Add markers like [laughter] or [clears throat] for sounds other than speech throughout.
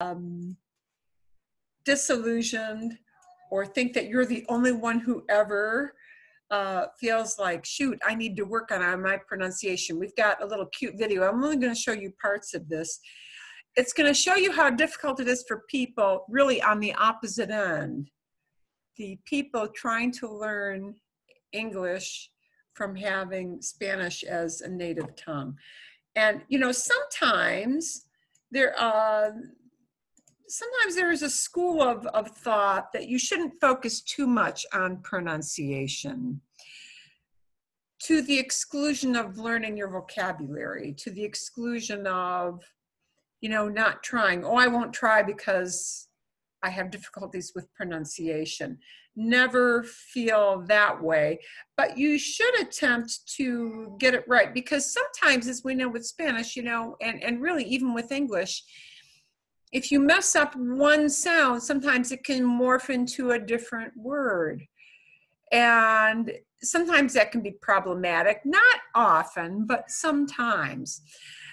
um, disillusioned or think that you're the only one who ever uh, feels like, shoot, I need to work on my pronunciation. We've got a little cute video. I'm only going to show you parts of this. It's going to show you how difficult it is for people really on the opposite end. The people trying to learn English from having Spanish as a native tongue. And, you know, sometimes there, uh, sometimes there is a school of, of thought that you shouldn't focus too much on pronunciation to the exclusion of learning your vocabulary, to the exclusion of, you know, not trying. Oh, I won't try because I have difficulties with pronunciation. Never feel that way, but you should attempt to get it right because sometimes, as we know with Spanish, you know, and, and really even with English, if you mess up one sound, sometimes it can morph into a different word. And sometimes that can be problematic, not often, but sometimes.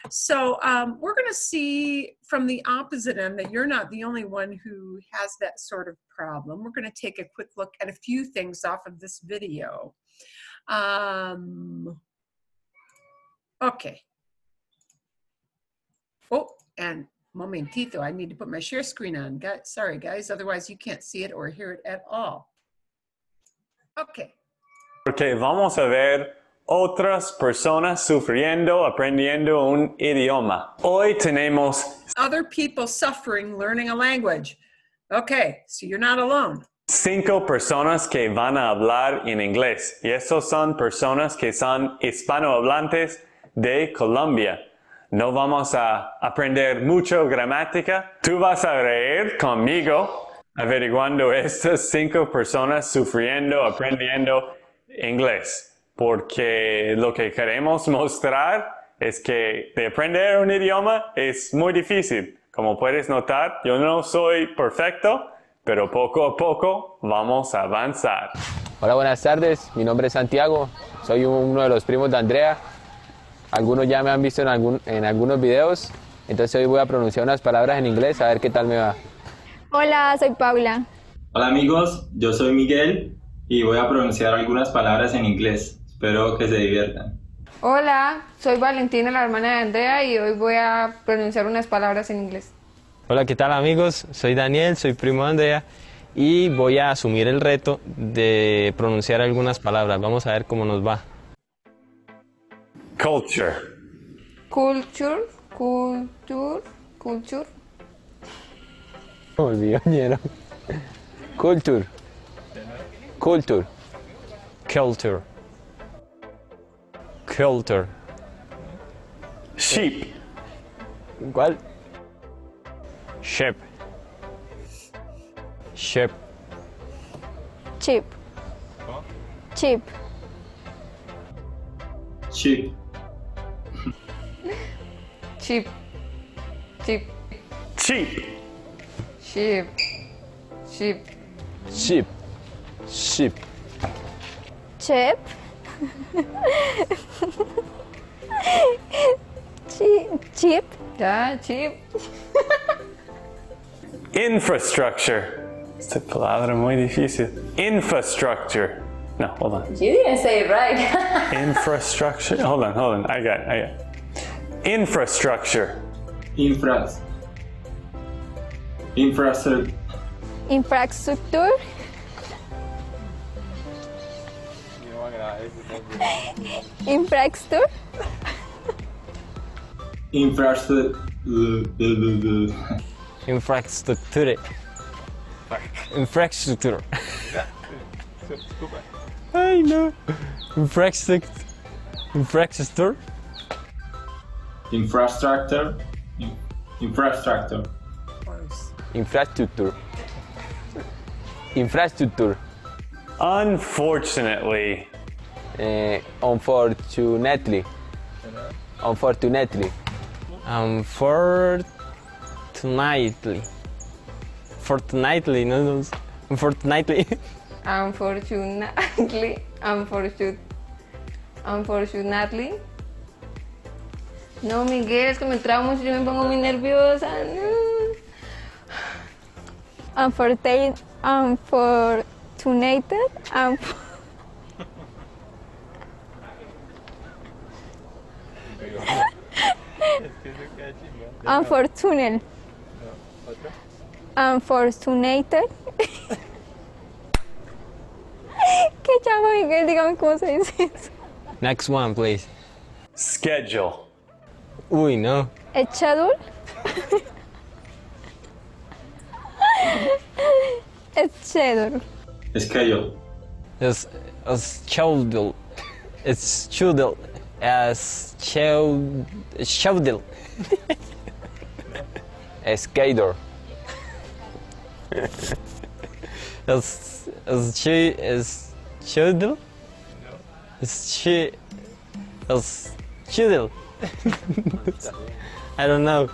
So um, we're going to see from the opposite end that you're not the only one who has that sort of problem. We're going to take a quick look at a few things off of this video. Um, okay. Oh, and momentito, I need to put my share screen on. sorry, guys, otherwise you can't see it or hear it at all. Okay. Porque vamos a ver otras personas sufriendo, aprendiendo un idioma. Hoy tenemos other people suffering learning a language. Okay, so you're not alone. Cinco personas que van a hablar en inglés. Y esos son personas que son hispanohablantes de Colombia. No vamos a aprender mucho gramática. Tú vas a reír conmigo averiguando estas cinco personas sufriendo, aprendiendo inglés. Porque lo que queremos mostrar es que de aprender un idioma es muy difícil. Como puedes notar, yo no soy perfecto, pero poco a poco vamos a avanzar. Hola, buenas tardes. Mi nombre es Santiago. Soy uno de los primos de Andrea. Algunos ya me han visto en, algún, en algunos videos, entonces hoy voy a pronunciar unas palabras en inglés a ver qué tal me va. Hola, soy Paula. Hola amigos, yo soy Miguel y voy a pronunciar algunas palabras en inglés. Espero que se diviertan. Hola, soy Valentina, la hermana de Andrea, y hoy voy a pronunciar unas palabras en inglés. Hola, ¿qué tal amigos? Soy Daniel, soy primo de Andrea y voy a asumir el reto de pronunciar algunas palabras. Vamos a ver cómo nos va. Culture. Culture, culture, culture. Olvidó, Culture. Culture. Culture. Culture. Sheep. ¿Cuál? Sheep. Sheep. Chip. Chip. Chip. Chip. Chip. Cheap. Sheep. Sheep. Sheep. Sheep. Chip. chip. Ya, chip. Infrastructure. Esta palabra muy difícil. Infrastructure. No, hold on. You didn't say it right. Infrastructure. Hold on, hold on. I got it. I got it. Infrastructure. Infra. Infrastructure. Infrastructure. Infrastructure. Infrastructure. Infrastructure. Infrastructure. I know. Infrastructure. Infrastructure. Infrastructure. Infrastructure. Infrastructure. Infrastructure. Unfortunately. Uh, unfortunately. Unfortunately. Unfortunately. Fortnightly, no, no. Unfortunately. Unfortunately. Unfortunately. Unfortunately. No, Miguel, es que me trabo mucho, yo me pongo muy nerviosa. No. unfortunate, unfortunated, unf- unfortunate, unfortunated. [laughs] ¿Qué llama Miguel? Dígame cómo se dice eso. Next one, please. Schedule. Uy, no. ¿Echadul? Echadul. Escayol. Es, es chudul. Es chudul. Es chaudel. Escador. [laughs] Es, es chi, es chudul. Es chi, es chudul. [laughs] I don't know.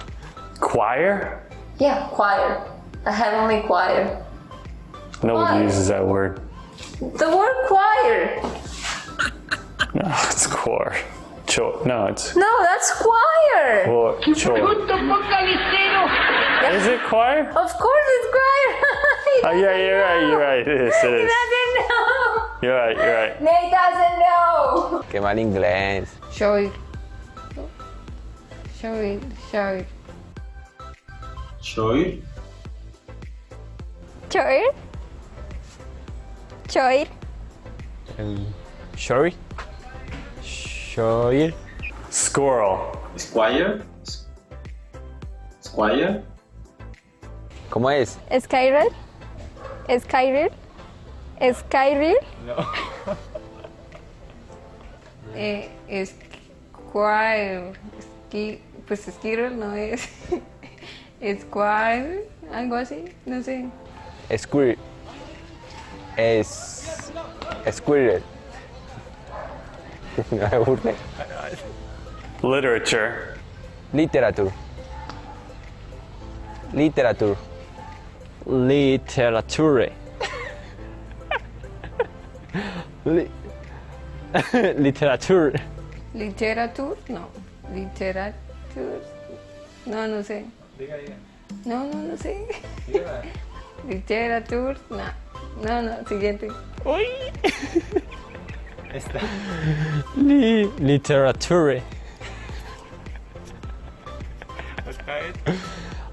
Choir? Yeah, choir. A heavenly choir. Nobody Choir. uses that word. The word choir. No, [laughs] it's choir. Cho- no, it's No, that's choir. cho- cho- Is it choir? Of course it's choir. [laughs] He Oh, yeah, you're right, you're right. It is, it He doesn't know. You're right, you're right. Nate doesn't know. Qué mal inglés. Show Showed. Showed. Showed. Showed. Showed. Um, Showed. Showed. Squirrel. Squire. Squire. ¿Cómo es? Skyrim. Skyrim. Skyrim. No. [laughs] eh, Squire. Ski. Pues Skirtle no es. [laughs] Choir. Algo así. No sé. Squirrel. Es. Squirrel. [laughs] No me. Literature. Literature. Literature. [laughs] Literature. Li- Literature. Literature. No. Literature. No, no sé. No, no, no sé. Literature. No. No, no. Siguiente. Li- literature.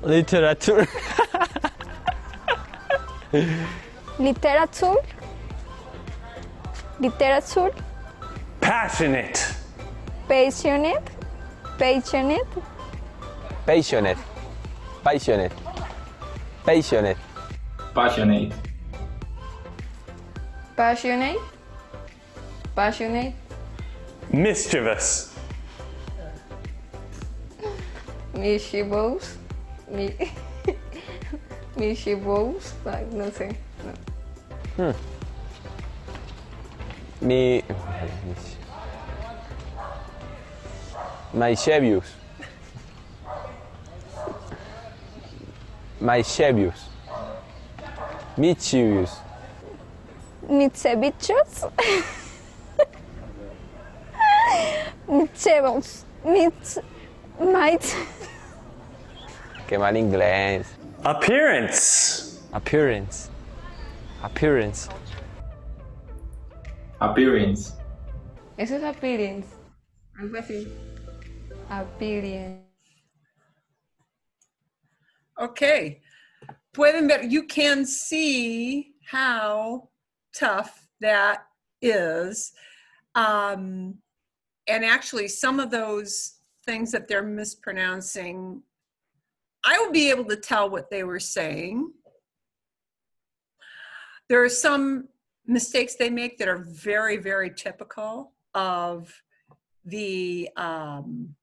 Literature. Literature. Literature. Passionate. Passionate. Passionate. Passionate. Passionate. Passionate. Passionate. Passionate. Passionate. Mischievous. Mischievous. Mi [laughs] Mischievous. Like, No sé. No. Hmm. Mi. Mischievous. Mischievous. Mischievous. Mitsevichos. Mitchevos. Mitz. Might. Qué mal inglés. Appearance. Appearance. Appearance. Appearance. Eso es appearance. Algo así. Appearance. Okay. Pueden ver, you can see how tough that is. Um, and actually, some of those things that they're mispronouncing, I will be able to tell what they were saying. There are some mistakes they make that are very, very typical of the um,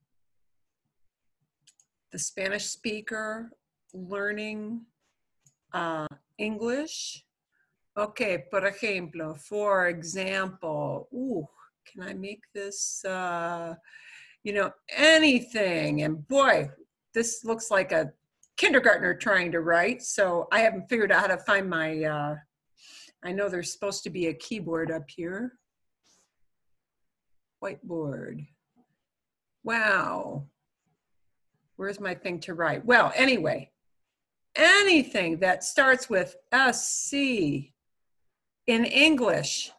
the Spanish speaker learning uh, English. Okay, por ejemplo, for example, ooh, can I make this, uh, you know, anything? And boy, this looks like a kindergartner trying to write. So I haven't figured out how to find my, uh, I know there's supposed to be a keyboard up here. Whiteboard. Wow. Where's my thing to write? Well, anyway, anything that starts with SC in English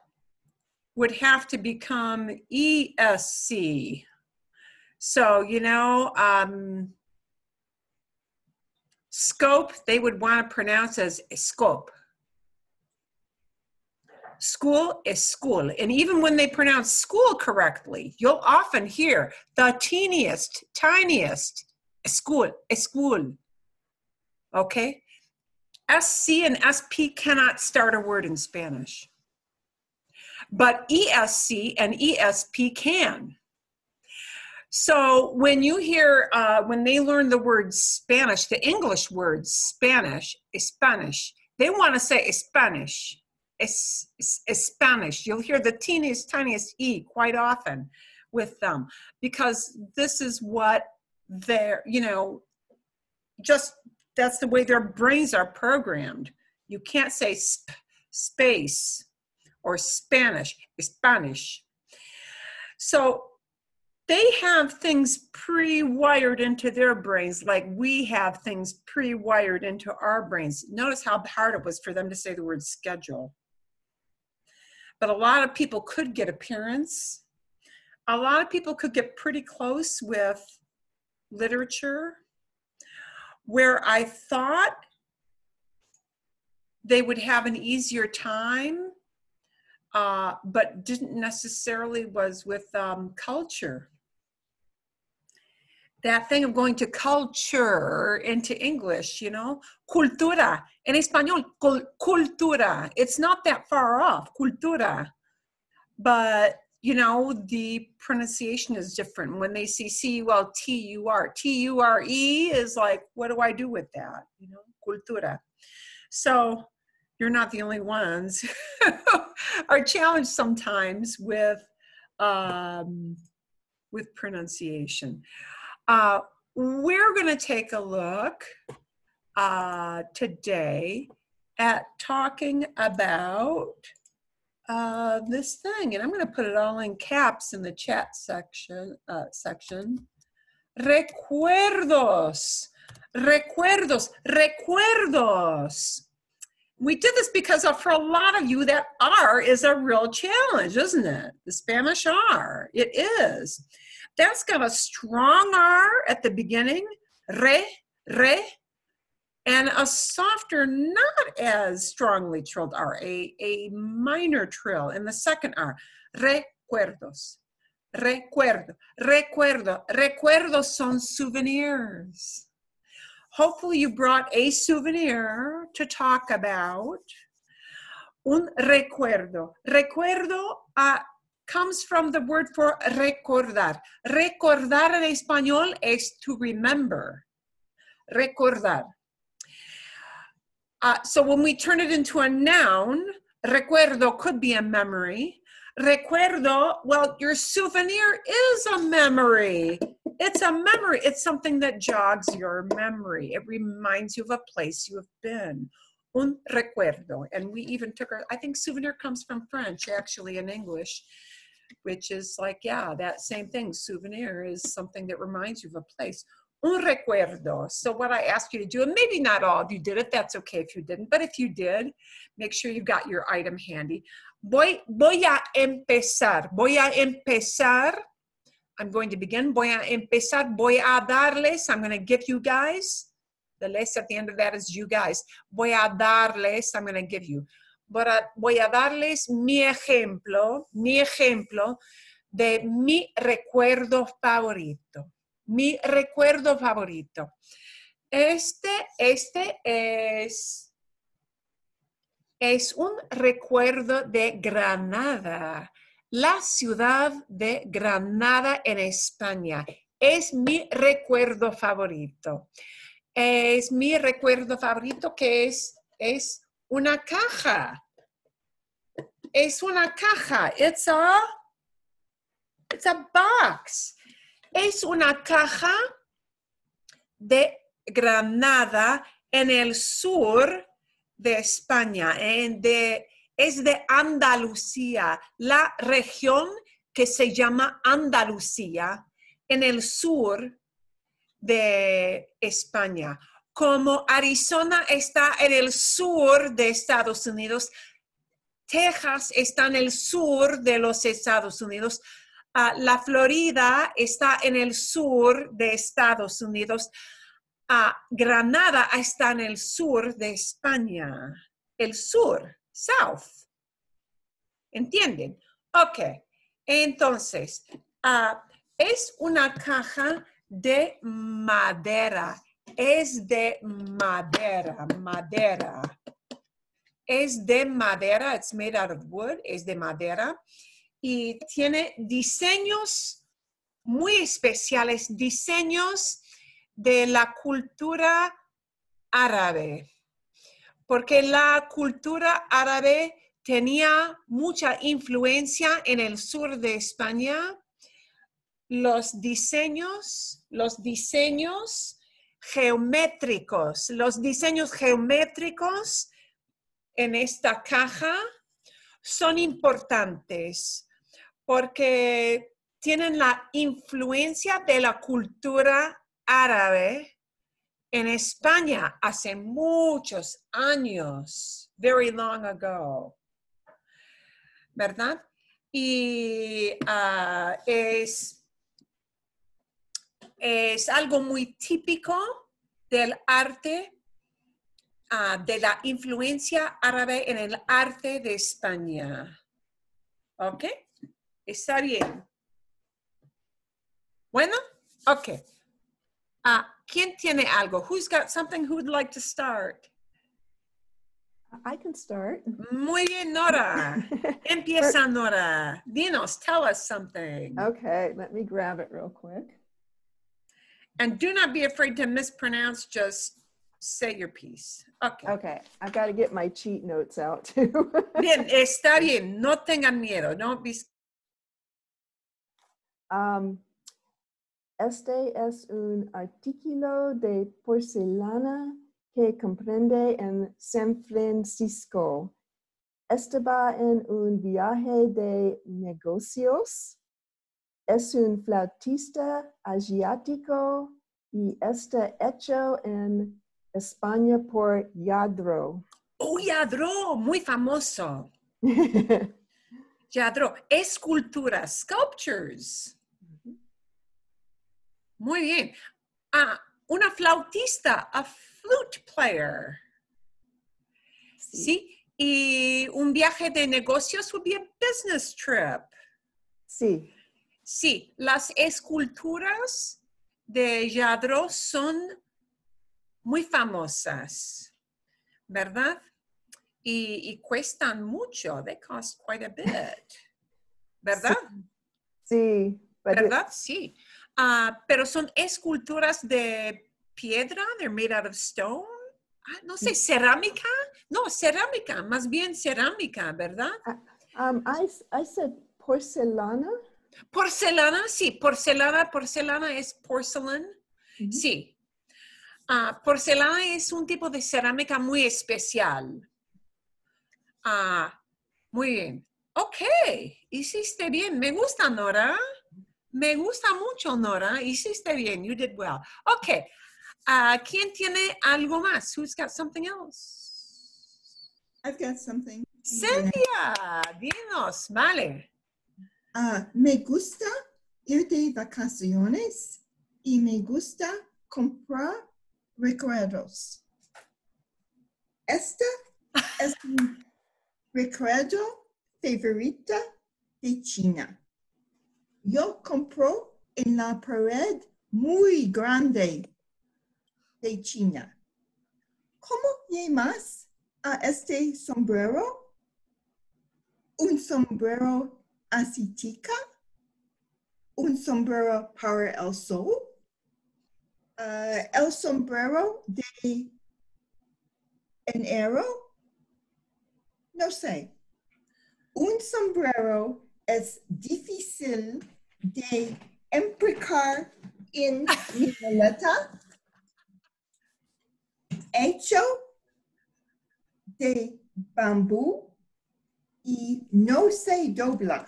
would have to become ESC. So, you know, um, scope, they would want to pronounce as scope. School is school. And even when they pronounce school correctly, you'll often hear the teeniest, tiniest school, school. Okay? SC and SP cannot start a word in Spanish. But ESC and ESP can. So when you hear, uh, when they learn the word Spanish, the English word Spanish, Spanish, they want to say Spanish, es, Spanish. You'll hear the teeniest, tiniest E quite often with them because this is what they're, you know, just that's the way their brains are programmed. You can't say sp- space or Spanish, Spanish. So they have things pre-wired into their brains like we have things pre-wired into our brains. Notice how hard it was for them to say the word schedule. But a lot of people could get appearance. A lot of people could get pretty close with literature where I thought they would have an easier time, uh, but didn't necessarily was with um, culture. That thing of going to culture into English, you know, cultura. En español, cultura. It's not that far off, cultura. But you know, the pronunciation is different. When they see C-U-L-T-U-R, T-U-R-E is like, what do I do with that? You know, cultura. So you're not the only ones [laughs] are challenged sometimes with um, with pronunciation. Uh, we're going to take a look uh, today at talking about uh, this thing, and I'm going to put it all in caps in the chat section. Uh, section. Recuerdos, recuerdos, recuerdos. We did this because for a lot of you, that R is a real challenge, isn't it? The Spanish R, it is. That's got a strong R at the beginning, re, re, and a softer, not as strongly trilled R, a, a minor trill in the second R. Recuerdos, recuerdo, recuerdo, recuerdos son souvenirs. Hopefully you brought a souvenir to talk about. Un recuerdo. Recuerdo uh, comes from the word for recordar. Recordar en español es to remember. Recordar. Uh, so when we turn it into a noun, recuerdo could be a memory. Recuerdo, well, your souvenir is a memory. It's a memory. It's something that jogs your memory. It reminds you of a place you have been. Un recuerdo. And we even took our, I think souvenir comes from French, actually, in English, which is like, yeah, that same thing. Souvenir is something that reminds you of a place un recuerdo. So what I ask you to do, and maybe not all of you did it, that's okay if you didn't, but if you did, make sure you've got your item handy. Voy, voy a empezar, voy a empezar. I'm going to begin, voy a empezar, voy a darles, I'm going to give you guys, the les at the end of that is you guys. Voy a darles, I'm going to give you. Uh, voy a darles mi ejemplo, mi ejemplo de mi recuerdo favorito mi recuerdo favorito. Este, este es, es un recuerdo de Granada, la ciudad de Granada en España. Es mi recuerdo favorito. Es mi recuerdo favorito que es, es una caja. Es una caja. It's a, it's a box es una caja de Granada en el sur de España, es de Andalucía, la región que se llama Andalucía en el sur de España. como Arizona está en el sur de Estados Unidos, Texas está en el sur de los Estados Unidos, ah, la Florida está en el sur de Estados Unidos, ah, Granada está en el sur de España, el sur, south. ¿Entienden? Ok, entonces, ah, es una caja de madera, es de madera, madera. Es de madera, it's made out of wood, es de madera y tiene diseños muy especiales, diseños de la cultura árabe, porque la cultura árabe tenía mucha influencia en el sur de España. Los diseños, los diseños geométricos, los diseños geométricos en esta caja son importantes porque tienen la influencia de la cultura árabe en España hace muchos años, very long ago, ¿verdad? Y ah, es, es algo muy típico del arte ah, de la influencia árabe en el arte de España. ¿Ok? Está bien. Bueno, ok. Ah, ¿Quién tiene algo? Who's got something who would like to start? I can start. Muy bien, Nora. [laughs] Empieza, Nora. Dinos, tell us something. Okay, let me grab it real quick. And do not be afraid to mispronounce, just say your piece. Okay. Okay, I've got to get my cheat notes out too. [laughs] Bien, está bien. No tengan miedo. Don't be Um, este es un artículo de porcelana que comprende en San Francisco. Estaba en un viaje de negocios. Es un flautista asiático y está hecho en España por Yadro. Oh, Yadro, muy famoso. [laughs] Yadro, esculturas, sculptures. Muy bien. Ah, una flautista, a flute player. Sí. Y un viaje de negocios would be a business trip. Sí, Sí, las esculturas de Yadro son muy famosas, ¿verdad? Y, y cuestan mucho. They cost quite a bit. [laughs] ¿Verdad? sí, it- ¿Verdad? Sí. Ah, pero son esculturas de piedra, they're made out of stone. Ah, no sé, cerámica. No, cerámica, más bien cerámica, ¿verdad? um, I, said porcelana. Porcelana, sí, porcelana, porcelana es porcelain. Ujú. Sí. Ah, porcelana es un tipo de cerámica muy especial. Ah, muy bien. Ok, hiciste bien. Me gusta, Nora. Me gusta mucho, Nora. Hiciste bien. You did well. Ok. Ah, ¿Quién tiene algo más? Who's got something else? I've got something. Cynthia, dinos, vale. Ah, me gusta ir de vacaciones y me gusta comprar recuerdos. Esta es mi recuerdo favorita de China. Yo compro en la pared muy grande de China. ¿Cómo llamas a este sombrero? Un sombrero asiática, un sombrero para el sol, el sombrero de enero, no sé. Un sombrero es difícil de empacar en mi maleta, hecho de bambú y no se dobla.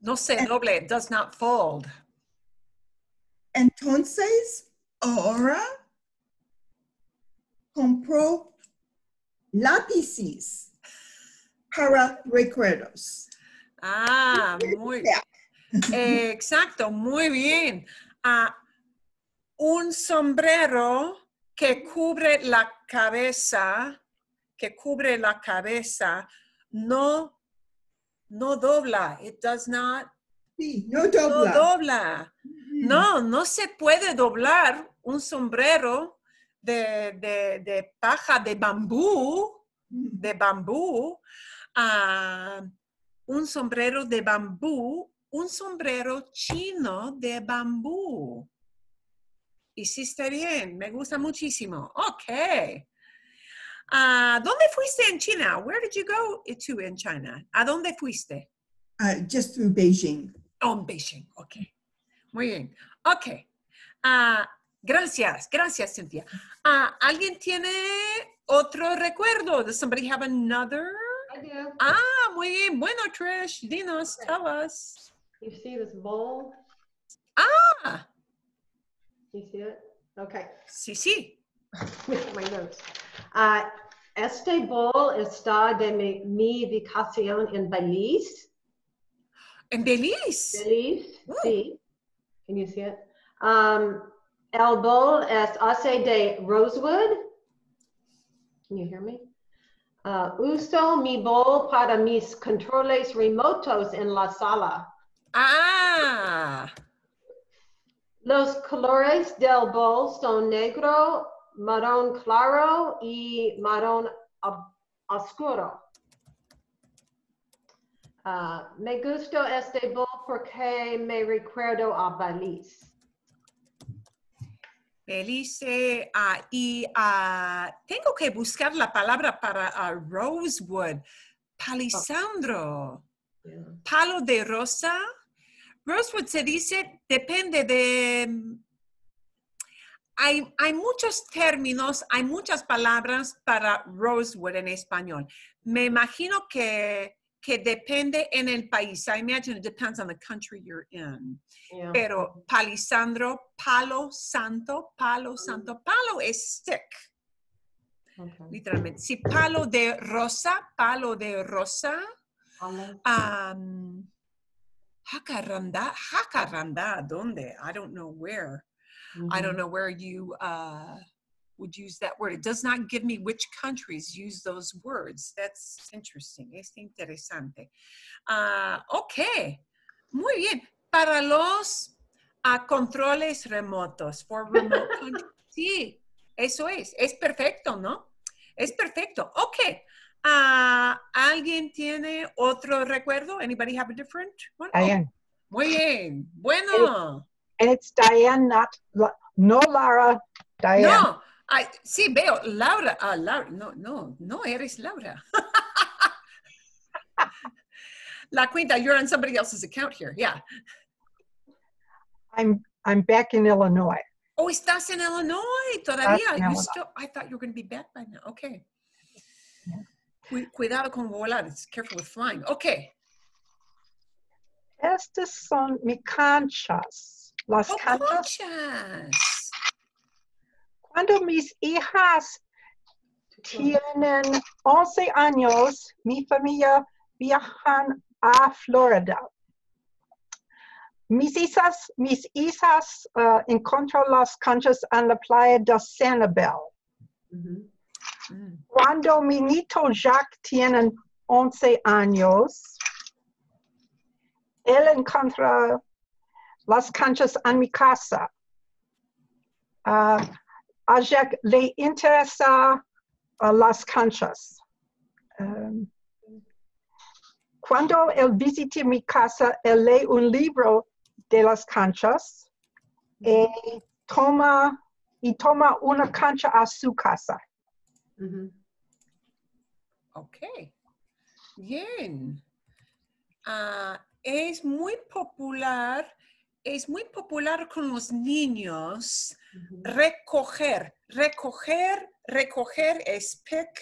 No se doble, it does not fold. Entonces, Ahora compró lápices para recuerdos. Ah, muy eh, Exacto, muy bien. Ah, un sombrero que cubre la cabeza, que cubre la cabeza, no, no dobla. It does not Sí, no no dobla. dobla. No, no se puede doblar un sombrero de, de- de paja de bambú, de bambú, a un sombrero de bambú, un sombrero chino de bambú. Hiciste bien, me gusta muchísimo. Ok. Ah, ¿Dónde fuiste en China? Where did you go to in China? ¿A dónde fuiste? Uh, just through Beijing. Oh, en Beijing, ok. Muy bien. Ok. Ah, gracias, gracias, Cynthia. Ah, ¿Alguien tiene otro recuerdo? Does somebody have another? I do. Ah, muy bien. Bueno, Trish, dinos, tell us. You see this bowl? Ah, You see it? Okay. sí, sí. [laughs] My notes. Uh, este bowl está de mi, mi vacación en Belize. En Belize. Belize, Oh. sí. Can you see it? Um, el bowl es hace de rosewood. Can you hear me? Uh, uso mi bowl para mis controles remotos en la sala. Ah, Los colores del bowl son negro, marrón claro y marrón oscuro. Ah, me gusta este bowl porque me recuerdo a Belize. Belice. ah, y ah, tengo que buscar la palabra para ah, rosewood. Palisandro. Palo de rosa. Rosewood se dice, depende de... mm, Hay, hay muchos términos, hay muchas palabras para rosewood en español. Me imagino que, que depende en el país. I imagine it depends on the country you're in. Yeah. Pero palisandro, palo santo, palo santo, palo es stick, Okay. literalmente. Si palo de rosa, palo de rosa. Um, jacaranda, jacaranda, ¿dónde? I don't know where. I don't know where you uh, would use that word. It does not give me which countries use those words. That's interesting. Es interesante. Ah, ok, muy bien. Para los ah, controles remotos, for remote [laughs] control. Sí, eso es. Es perfecto, ¿no? Es perfecto. Ok. Ah, ¿Alguien tiene otro recuerdo? Anybody have a different one? Oh, Diane. muy bien. Bueno. And it's Diane, not no Lara, Diane. No, ay, sí veo, Laura, ah, Laura, no, no, no eres Laura. [laughs] La cuenta, you're on somebody else's account here, yeah. I'm I'm back in Illinois. Oh, estás en Illinois todavía. You Illinois. still, I thought you were going to be back by now. Okay. Cu- Cuidado con volar. It's careful with flying. Okay. Estas son mis canchas. Las Oh, conchas. Cuando mis hijas tienen 11 años, mi familia viajan a Florida. Mis hijas, mis hijas uh, encuentran las canchas en la playa de Sanibel. Mhm. Mm. Cuando mi nieto Jacques tiene 11 años, él encuentra las canchas en mi casa. Ah, a Jacques le interesa las canchas. Um, cuando él visite mi casa, él lee un libro de las canchas y toma, y toma una cancha a su casa. Mhm. Ok. Bien. Ah, es muy popular, es muy popular con los niños Recoger, recoger, recoger es pick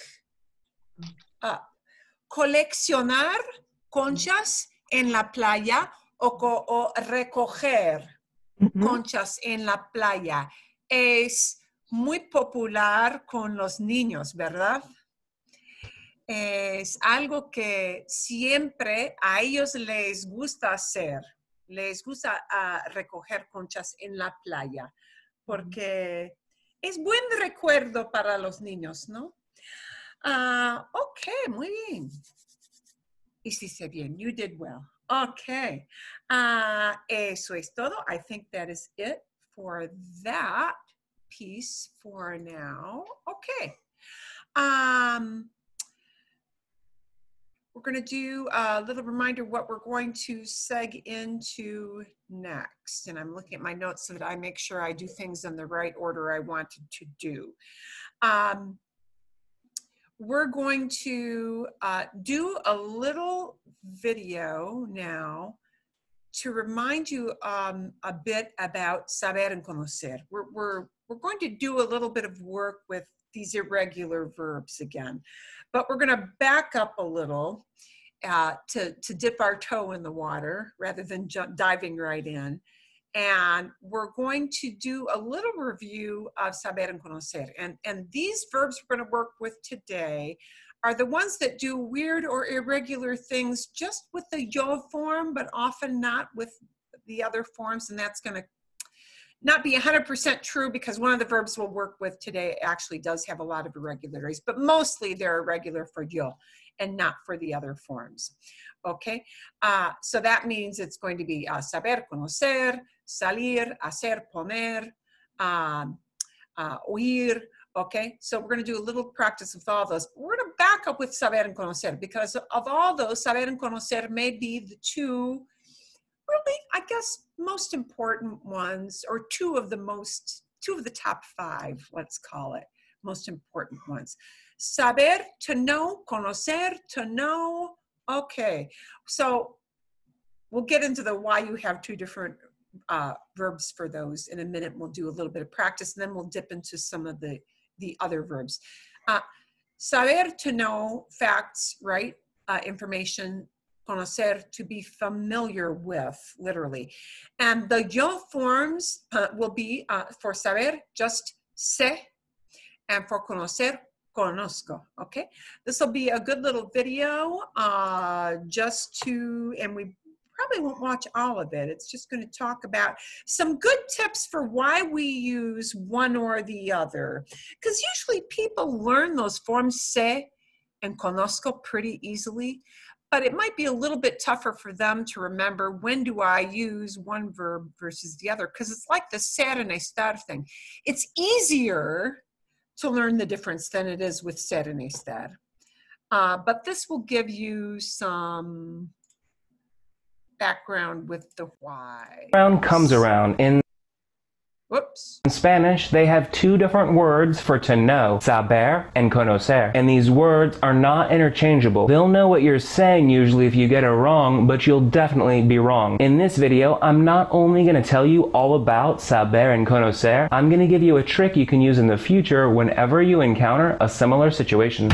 up. Coleccionar conchas en la playa o, co- o recoger conchas en la playa. es muy popular con los niños, ¿verdad? Es algo que siempre a ellos les gusta hacer. Les gusta ah, recoger conchas en la playa porque es buen recuerdo para los niños, ¿no? Ah, ok, muy bien. Hiciste bien. You did well. Okay. Ah, eso es todo. I think that is it for that piece for now. Okay. Um, we're going to do a little reminder what we're going to seg into next. And I'm looking at my notes so that I make sure I do things in the right order I wanted to do. Um, we're going to uh, do a little video now to remind you um, a bit about saber and conocer. We're, we're, we're going to do a little bit of work with these irregular verbs again, but we're going to back up a little uh, to, to dip our toe in the water rather than jump, diving right in. And we're going to do a little review of saber and conocer. And, and these verbs we're going to work with today are the ones that do weird or irregular things just with the yo form, but often not with the other forms. And that's going to not be 100% true because one of the verbs we'll work with today actually does have a lot of irregularities, but mostly they're irregular for yo and not for the other forms. Okay, uh, so that means it's going to be uh, saber, conocer, salir, hacer, poner, um, uh, oír. Okay, so we're going to do a little practice with all those. We're going to back up with saber and conocer because of all those, saber and conocer may be the two, really, I guess, most important ones, or two of the most, two of the top five, let's call it, most important ones. Saber, to know, conocer, to know. Okay, so we'll get into the why you have two different uh, verbs for those in a minute. We'll do a little bit of practice and then we'll dip into some of the, the other verbs. Uh, saber, to know facts, right? Uh, information, conocer, to be familiar with, literally. And the yo forms uh, will be uh, for saber, just sé, and for conocer, conozco, okay? This will be a good little video uh, just to, and we probably won't watch all of it. It's just going to talk about some good tips for why we use one or the other. Because usually people learn those forms sé and conozco pretty easily, but it might be a little bit tougher for them to remember when do I use one verb versus the other. Because it's like the ser and estar thing. It's easier to learn the difference than it is with ser and estar. Uh, but this will give you some background with the why. Around comes around. In Whoops. In Spanish, they have two different words for to know, saber and conocer. And these words are not interchangeable. They'll know what you're saying usually if you get it wrong, but you'll definitely be wrong. In this video, I'm not only going to tell you all about saber and conocer, I'm going to give you a trick you can use in the future whenever you encounter a similar situation.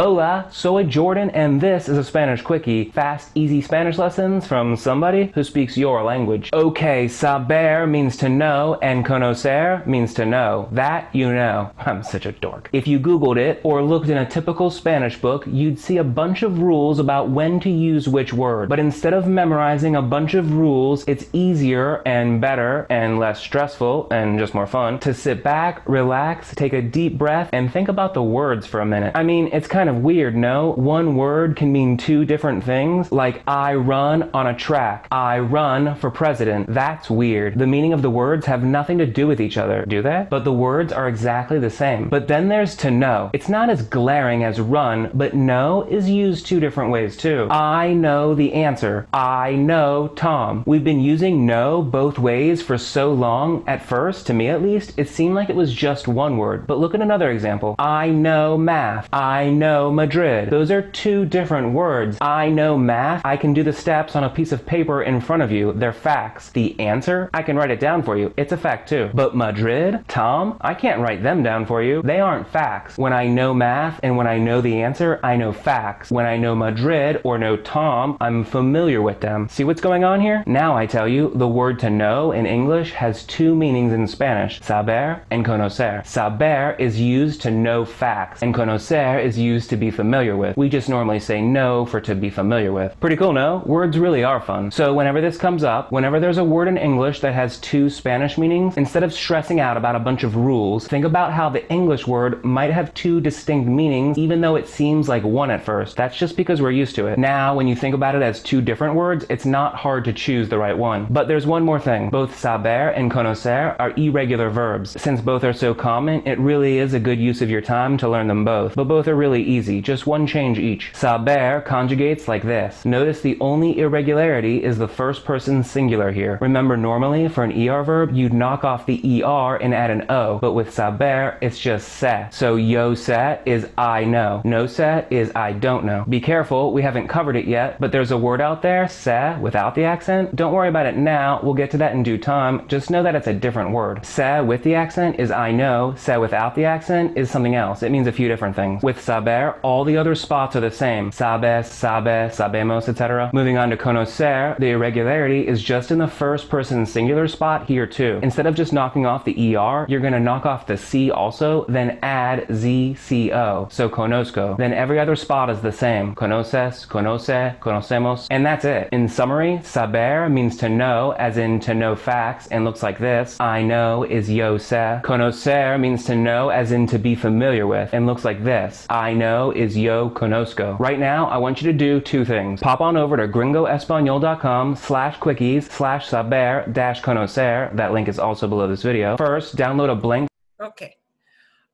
Oh, Hola, soy Jordan, and this is a Spanish Quickie. Fast, easy Spanish lessons from somebody who speaks your language. Okay, saber means to know, and conocer means to know. That you know. [laughs] I'm such a dork. If you Googled it or looked in a typical Spanish book, you'd see a bunch of rules about when to use which word. But instead of memorizing a bunch of rules, it's easier and better and less stressful and just more fun to sit back, relax, take a deep breath, and think about the words for a minute. I mean, it's kind of weird, no? One word can mean two different things, like I run on a track, I run for president. That's weird. The meaning of the words have nothing to do with each other, do they? But the words are exactly the same. But then there's to know. It's not as glaring as run, but know is used two different ways too. I know the answer. I know Tom. We've been using know both ways for so long, at first, to me at least, it seemed like it was just one word. But look at another example. I know math. I know Madrid. Those are two different words. I know math. I can do the steps on a piece of paper in front of you. They're facts. The answer, I can write it down for you. It's a fact too. But Madrid, Tom, I can't write them down for you. They aren't facts. When I know math and when I know the answer, I know facts. When I know Madrid or know Tom, I'm familiar with them. See what's going on here? Now I tell you, the word to know in English has two meanings in Spanish, saber and conocer. Saber is used to know facts, and conocer is used to be familiar with. We just normally say no for to be familiar with. Pretty cool, no? Words really are fun. So whenever this comes up, whenever there's a word in English that has two Spanish meanings, instead of stressing out about a bunch of rules, think about how the English word might have two distinct meanings, even though it seems like one at first. That's just because we're used to it. Now, when you think about it as two different words, it's not hard to choose the right one. But there's one more thing. Both saber and conocer are irregular verbs. Since both are so common, it really is a good use of your time to learn them both. But both are really easy, just one change each. Saber conjugates like this. Notice the only irregularity is the first person singular here. Remember, normally for an ER verb, you'd knock off the ER and add an O, but with saber, it's just se. So yo se is I know. No se is I don't know. Be careful, we haven't covered it yet, but there's a word out there, se, without the accent. Don't worry about it now, we'll get to that in due time. Just know that it's a different word. Se with the accent is I know, se without the accent is something else. It means a few different things. With saber, all the other spots are the same. Sabes, sabe, sabemos, etc. Moving on to conocer, the irregularity is just in the first person singular spot here too. Instead of just knocking off the ER, you're gonna knock off the C also, then add ZCO. So conozco. Then every other spot is the same. Conoces, conoce, conocemos, and that's it. In summary, saber means to know, as in to know facts, and looks like this. I know is yo sé. Conocer means to know, as in to be familiar with, and looks like this. I know is yo conozco. Right now, I want you to do two things. Pop on over to gringoespanol.com slash quickies slash saber dash conocer. That link is also below this video. First, download a blank Okay.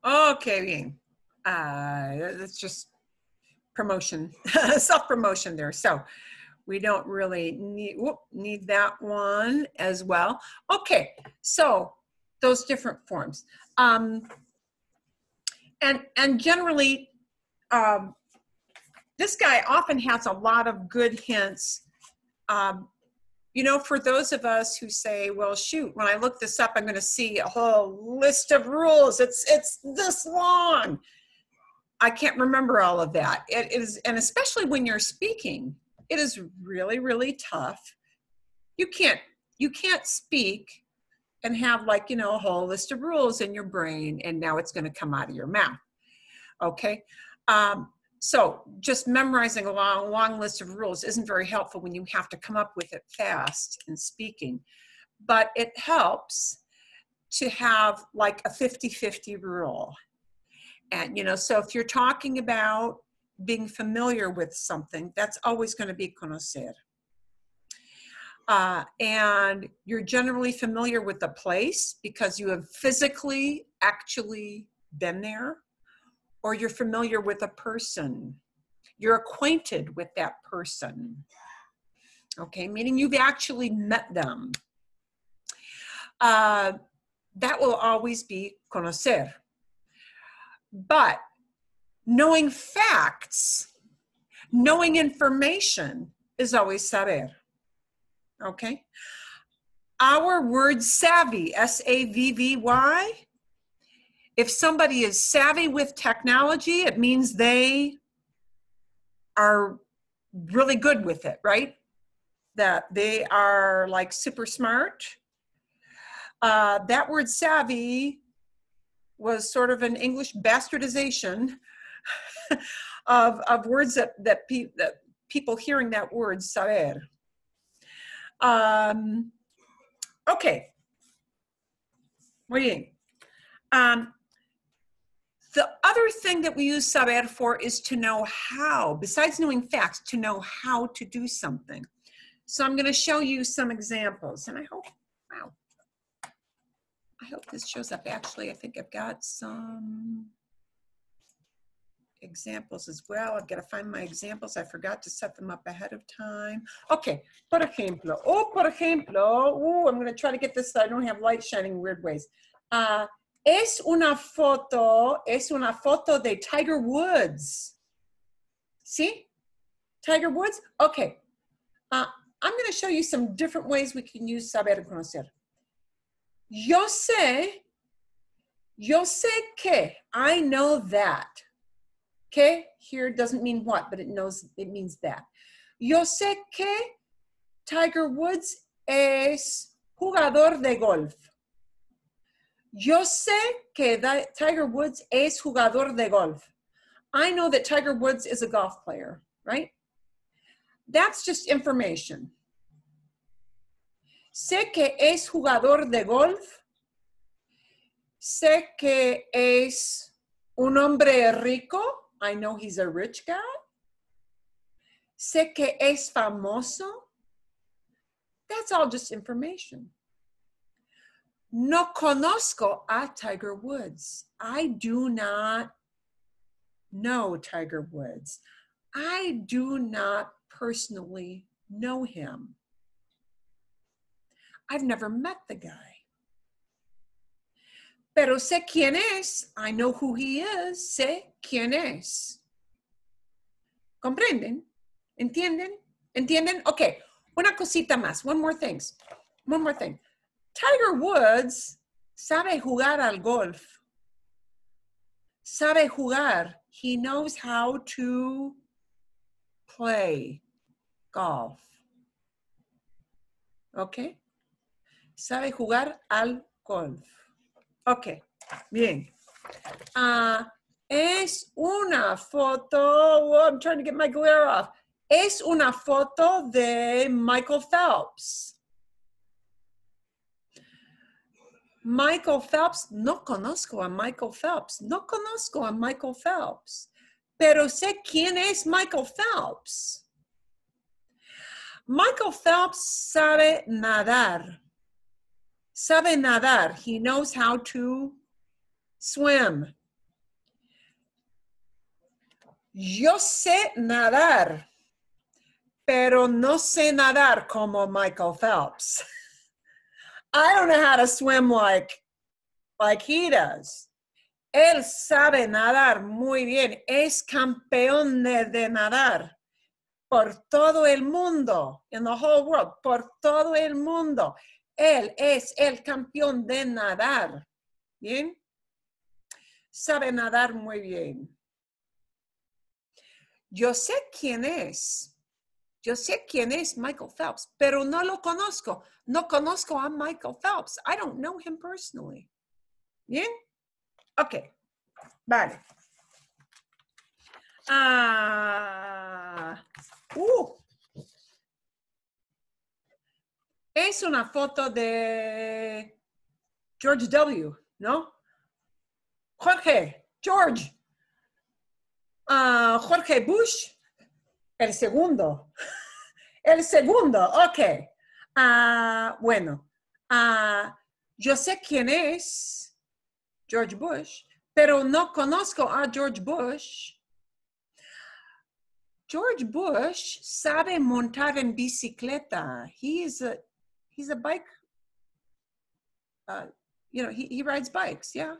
Okay, bien. Uh, that's just promotion, [laughs] self promotion there. So we don't really need whoop, need that one as well. Okay, so those different forms. Um, and and generally, um, this guy often has a lot of good hints. Um, you know, for those of us who say, "Well, shoot, when I look this up, I'm going to see a whole list of rules. It's it's this long." I can't remember all of that. It is, and especially when you're speaking, it is really, really tough. You can't you can't speak and have like you know a whole list of rules in your brain, and now it's going to come out of your mouth. Okay. Um, so just memorizing a long, long list of rules isn't very helpful when you have to come up with it fast in speaking. But it helps to have like a 50-50 rule. And, you know, so if you're talking about being familiar with something, that's always going to be conocer. Uh, and you're generally familiar with the place because you have physically actually been there or you're familiar with a person. You're acquainted with that person. Okay, meaning you've actually met them. Uh, that will always be conocer. But knowing facts, knowing information is always saber. Okay? Our word savvy, S A V V Y, if somebody is savvy with technology, it means they are really good with it, right? That they are like super smart. Uh, that word savvy was sort of an English bastardization [laughs] of, of words that, that, pe- that people hearing that word, saber. Um, okay. Muy bien. Um, the other thing that we use saber for is to know how, besides knowing facts, to know how to do something. So I'm going to show you some examples, and I hope, wow, I hope this shows up. Actually, I think I've got some examples as well. I've got to find my examples. I forgot to set them up ahead of time. Okay, por ejemplo. Oh, por ejemplo. Oh, I'm going to try to get this so I don't have light shining weird ways. Uh, es una foto, es una foto de Tiger Woods. See? Tiger Woods? Okay. Uh, I'm going to show you some different ways we can use saber conocer. Yo sé, yo sé que, I know that. Okay, here doesn't mean what, but it knows, it means that. Yo sé que Tiger Woods es jugador de golf. Yo sé que Tiger Woods es jugador de golf. I know that Tiger Woods is a golf player, right? That's just information. Sé que es jugador de golf. Sé que es un hombre rico. I know he's a rich guy. Sé que es famoso. That's all just information. No conozco a Tiger Woods. I do not know Tiger Woods. I do not personally know him. I've never met the guy. Pero sé quién es. I know who he is. Sé quién es. ¿Comprenden? ¿Entienden? ¿Entienden? Okay, una cosita más. One more things. One more thing. Tiger Woods sabe jugar al golf. Sabe jugar. He knows how to play golf. ¿Ok? Sabe jugar al golf. Ok, bien. Ah, es una foto, oh, I'm trying to get my glare off. Es una foto de Michael Phelps. Michael Phelps, no conozco a Michael Phelps, no conozco a Michael Phelps, pero sé quién es Michael Phelps. Michael Phelps sabe nadar. Sabe nadar. He knows how to swim. Yo sé nadar, pero no sé nadar como Michael Phelps. [laughs] I don't know how to swim like like he does. Él sabe nadar muy bien. Es campeón de, de nadar por todo el mundo, in the whole world, por todo el mundo. Él es el campeón de nadar. ¿Bien? Sabe nadar muy bien. Yo sé quién es. Yo sé quién es Michael Phelps, pero no lo conozco. No conozco a Michael Phelps. I don't know him personally. ¿Bien? Ok. Vale. Ah. Uh. Es una foto de George W., ¿no? Jorge, George. Ah, Jorge Bush, el segundo. [laughs] El segundo, ok. Ah, bueno, ah, yo sé quién es George Bush, pero no conozco a George Bush. George Bush sabe montar en bicicleta. He is a he's a bike. Uh, you know, he, he rides bikes. Yeah.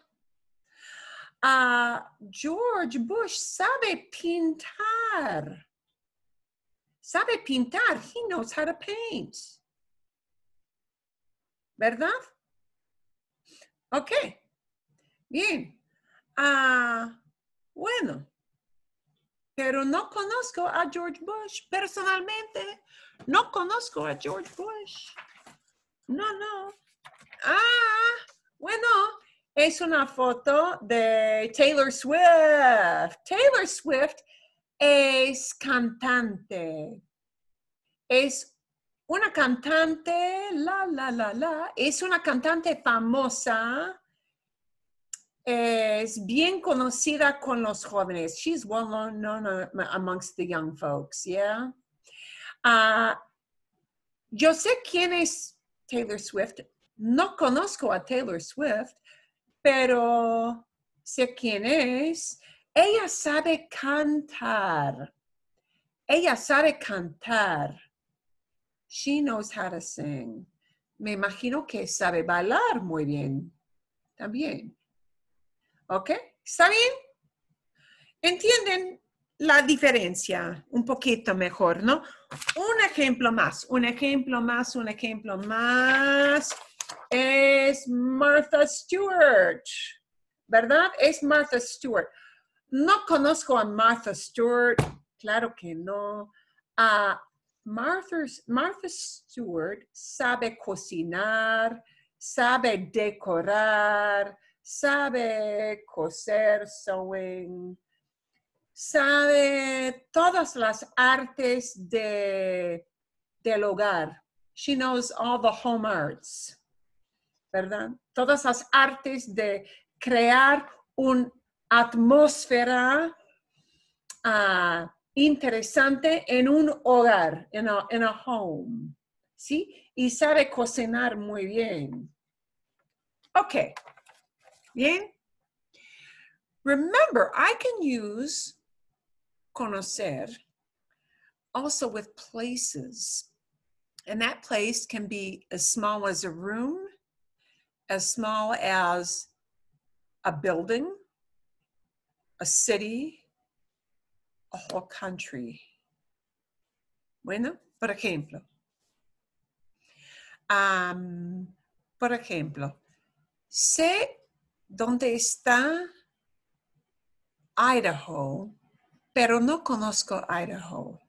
Uh, George Bush sabe pintar. Sabe pintar. He knows how to paint. ¿Verdad? Ok. Bien. Ah, bueno. Pero no conozco a George Bush. Personalmente, no conozco a George Bush. No, no. Ah, bueno, es una foto de Taylor Swift. Taylor Swift es cantante. Es una cantante, la, la, la, la. Es una cantante famosa. Es bien conocida con los jóvenes. She's well known, uh, amongst the young folks, yeah. Ah, yo sé quién es Taylor Swift. No conozco a Taylor Swift, pero sé quién es. Ella sabe cantar. Ella sabe cantar. She knows how to sing. Me imagino que sabe bailar muy bien. También. ¿Ok? ¿Está bien? ¿Entienden? la diferencia un poquito mejor, ¿no? Un ejemplo más, un ejemplo más, un ejemplo más es Martha Stewart, ¿verdad? Es Martha Stewart. No conozco a Martha Stewart, claro que no. Martha, Martha Stewart sabe cocinar, sabe decorar, sabe coser, sewing, sabe todas las artes de, del hogar. She knows all the home arts, ¿verdad? Todas las artes de crear una atmósfera ah, interesante en un hogar, en a, in a home, ¿sí? Y sabe cocinar muy bien. Ok, bien. Remember, I can use conocer also with places. And that place can be as small as a room, as small as a building, a city, whole country. Bueno, por ejemplo. Um, por ejemplo, sé dónde está Idaho, pero no conozco Idaho.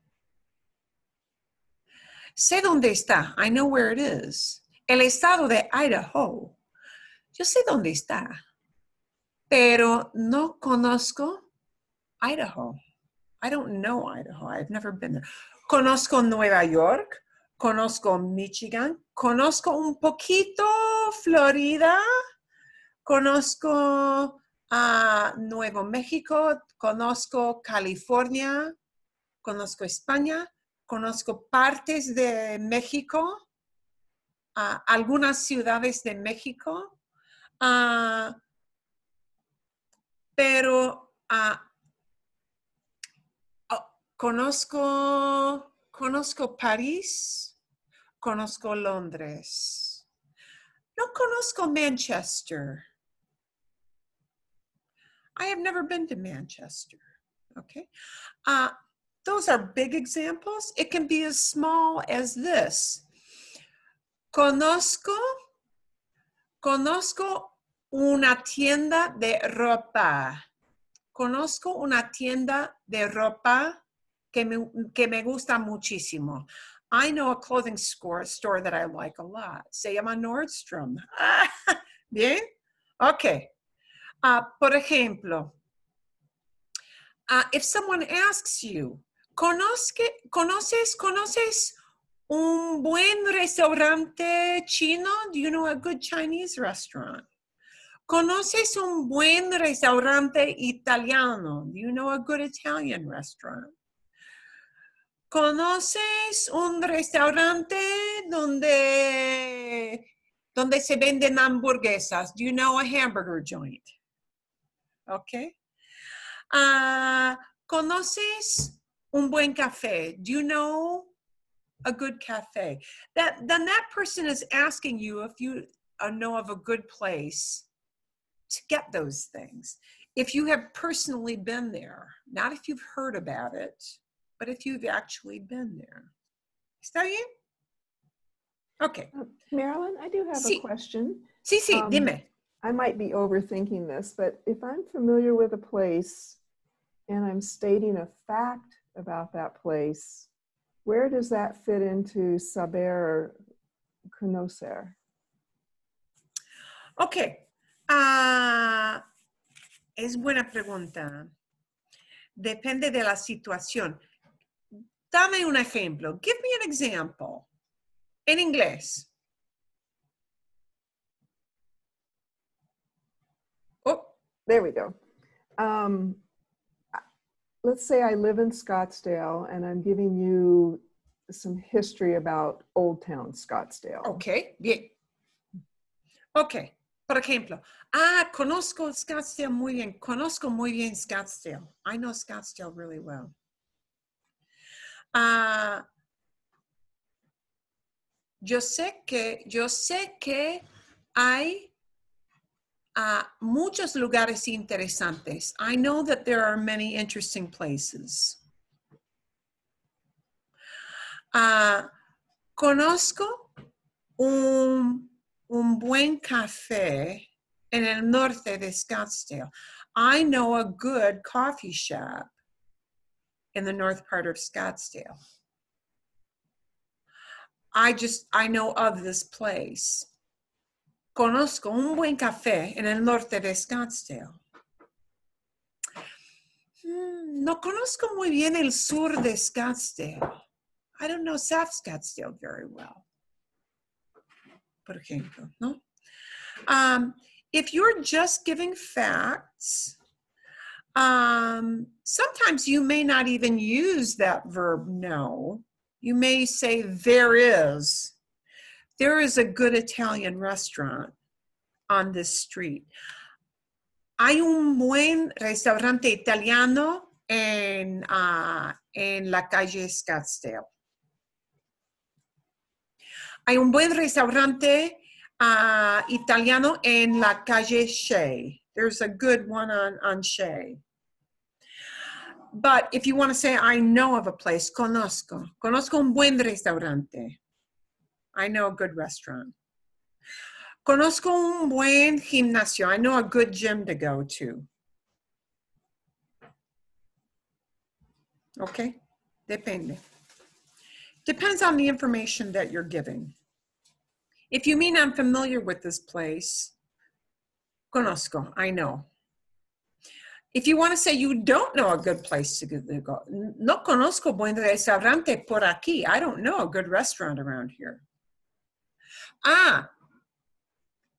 Sé dónde está. I know where it is. El estado de Idaho. Yo sé dónde está, pero no conozco Idaho. I don't know Idaho. I've never been there. Conozco Nueva York, conozco Michigan, conozco un poquito Florida, conozco a Nuevo México, conozco California, conozco España, conozco partes de México, ah, algunas ciudades de México, ah, pero ah, conozco, conozco París, conozco Londres, no conozco Manchester. I have never been to Manchester. Okay. Uh, those are big examples. It can be as small as this. Conozco, conozco una tienda de ropa. Conozco una tienda de ropa que me, que me gusta muchísimo. I know a clothing store, store that I like a lot. Se llama Nordstrom. [laughs] Bien? Okay. Uh, por ejemplo, uh, if someone asks you, ¿conoce, ¿conoces, conoces un buen restaurante chino? Do you know a good Chinese restaurant? ¿Conoces un buen restaurante italiano? Do you know a good Italian restaurant? ¿Conoces un restaurante donde, donde se venden hamburguesas? Do you know a hamburger joint? Okay. Uh, ¿Conoces un buen café? Do you know a good cafe? That then that person is asking you if you uh, know of a good place to get those things. If you have personally been there, not if you've heard about it, but if you've actually been there. ¿Está bien? Okay. Uh, Marilyn, I do have Sí. a question. Sí, sí, Um, dime. I might be overthinking this, but if I'm familiar with a place and I'm stating a fact about that place, where does that fit into saber or conocer? Ok. Ah, es buena pregunta. Depende de la situación. Dame un ejemplo. Give me an example. En inglés. Oh, there we go. Um, let's say I live in Scottsdale and I'm giving you some history about Old Town Scottsdale. Ok, bien. Ok, por ejemplo. Ah, conozco Scottsdale muy bien. Conozco muy bien Scottsdale. I know Scottsdale really well. Ah, yo sé que, yo sé que hay a muchos lugares interesantes. I know that there are many interesting places. Ah, conozco un, un buen café en el norte de Scottsdale. I know a good coffee shop in the north part of Scottsdale. I just, I know of this place. Conozco un buen café en el norte de Scottsdale. Hmm, No conozco muy bien el sur de Scottsdale. I don't know South Scottsdale very well. Por ejemplo, ¿no? Um, if you're just giving facts, um, sometimes you may not even use that verb no. You may say, there is. There is a good Italian restaurant on this street. Hay un buen restaurante italiano en, ah, en la calle Scottsdale. Hay un buen restaurante ah, italiano en la calle Shea. There's a good one on, on Shea. But if you want to say, I know of a place, conozco. Conozco un buen restaurante. I know a good restaurant. Conozco un buen gimnasio. I know a good gym to go to. Okay? Depende. Depends on the information that you're giving. If you mean I'm familiar with this place, conozco, I know. If you want to say you don't know a good place to go, no conozco buen restaurante por aquí. I don't know a good restaurant around here. Ah,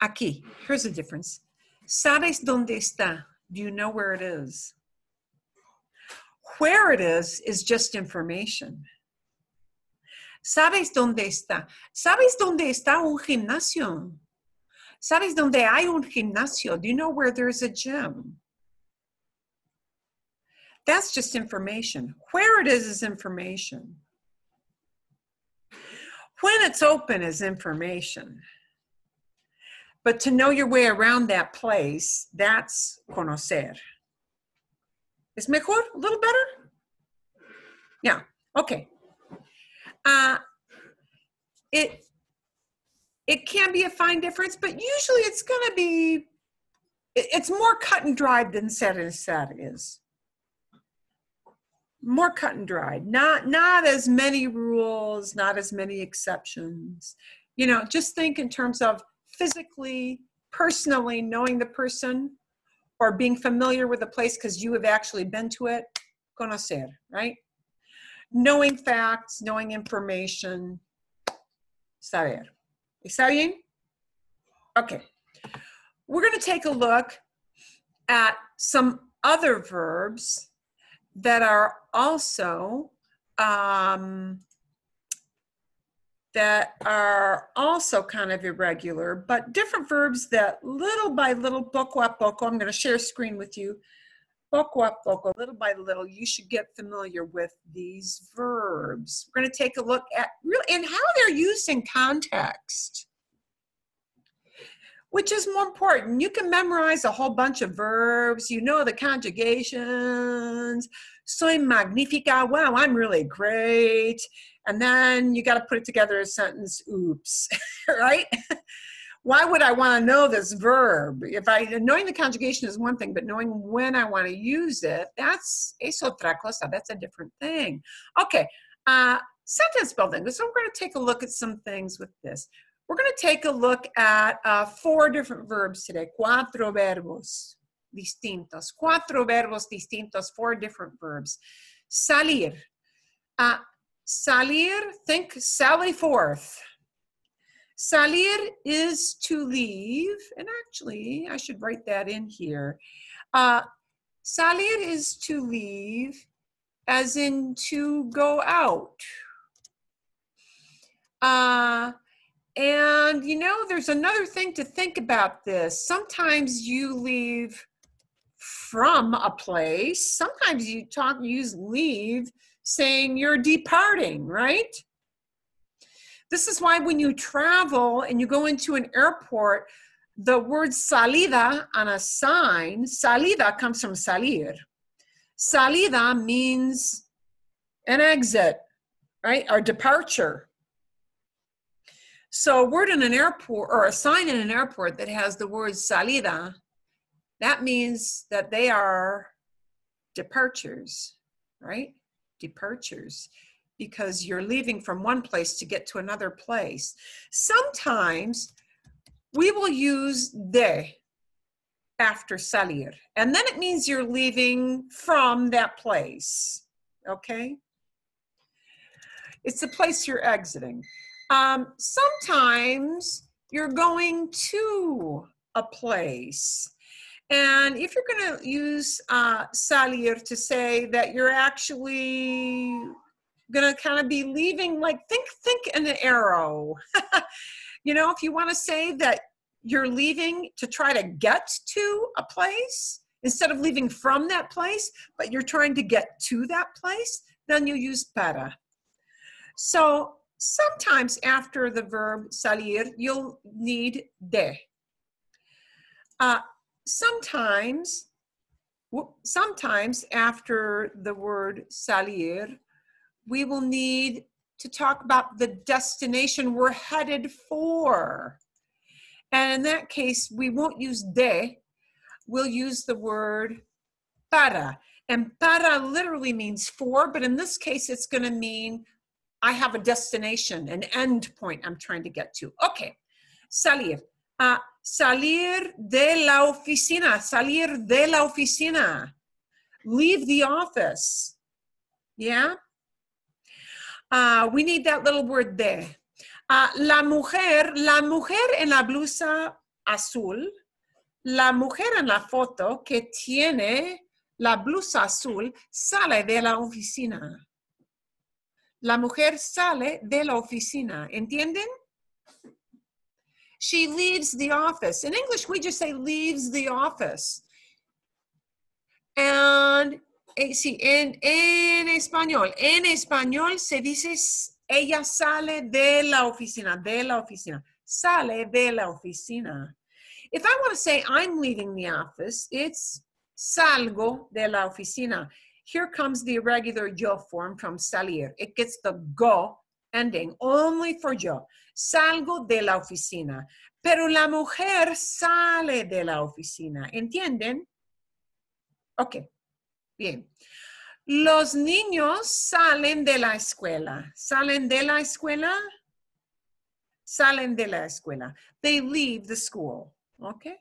aquí. Here's the difference. ¿Sabes dónde está? Do you know where it is? Where it is is just information. ¿Sabes dónde está? ¿Sabes dónde está un gimnasio? ¿Sabes dónde hay un gimnasio? Do you know where there's a gym? That's just information. Where it is is information. When it's open is information. But to know your way around that place, that's conocer. Is mejor? A little better? Yeah, okay. Uh, it, it can be a fine difference, but usually it's going to be, it- it's more cut and dried than said and said is. More cut and dried, not not as many rules, not as many exceptions. You know, just think in terms of physically, personally knowing the person or being familiar with the place because you have actually been to it. Conocer, right? Knowing facts, knowing information, saber. ¿Está bien? Okay. We're going to take a look at some other verbs that are also um, that are also kind of irregular, but different verbs that little by little, poco a poco, I'm going to share screen with you. Poco a poco, little by little, you should get familiar with these verbs. We're going to take a look at really and how they're used in context which is more important. You can memorize a whole bunch of verbs, you know the conjugations. Soy magnífica, wow, I'm really great. And then you got to put it together a sentence, oops, [laughs] right? Why would I want to know this verb? If I knowing the conjugation is one thing, but knowing when I want to use it, that's es otra cosa. That's a different thing. Okay, uh, sentence building. So we're going to take a look at some things with this. We're going to take a look at uh, four different verbs today. Cuatro verbos distintos. Cuatro verbos distintos, four different verbs. Salir. Uh, salir, think sally forth. Salir is to leave, and actually, I should write that in here. Uh, salir is to leave, as in to go out. Uh, and you know, there's another thing to think about this. Sometimes you leave from a place. Sometimes you talk use leave saying you're departing, right? This is why when you travel and you go into an airport, the word salida on a sign, salida comes from salir. Salida means an exit, right? Or departure. So a word in an airport or a sign in an airport that has the word salida, that means that they are departures, right? Departures because you're leaving from one place to get to another place. Sometimes we will use de after salir, and then it means you're leaving from that place, okay? It's the place you're exiting. Um, sometimes you're going to a place. And if you're going to use uh, salir to say that you're actually going to kind of be leaving, like think think an arrow. [laughs] you know, if you want to say that you're leaving to try to get to a place instead of leaving from that place, but you're trying to get to that place, then you use para. So sometimes after the verb salir, you'll need de. Uh, sometimes, sometimes after the word salir, we will need to talk about the destination we're headed for. And in that case, we won't use de, we'll use the word para. And para literally means for, but in this case, it's going to mean I have a destination, an end point I'm trying to get to. Okay, salir. Uh, salir de la oficina, salir de la oficina. Leave the office. Yeah? Uh, we need that little word de. Uh, la mujer, la mujer en la blusa azul, la mujer en la foto que tiene la blusa azul sale de la oficina. La mujer sale de la oficina. ¿Entienden? She leaves the office. In English, we just say leaves the office. And eh, sí, en, en español, en español se dice ella sale de la oficina, de la oficina, sale de la oficina. If I want to say I'm leaving the office, it's salgo de la oficina. Here comes the irregular yo form from salir. It gets the go ending only for yo. Salgo de la oficina. Pero la mujer sale de la oficina. ¿Entienden? Ok, bien. Los niños salen de la escuela. ¿Salen de la escuela? Salen de la escuela. They leave the school. Okay?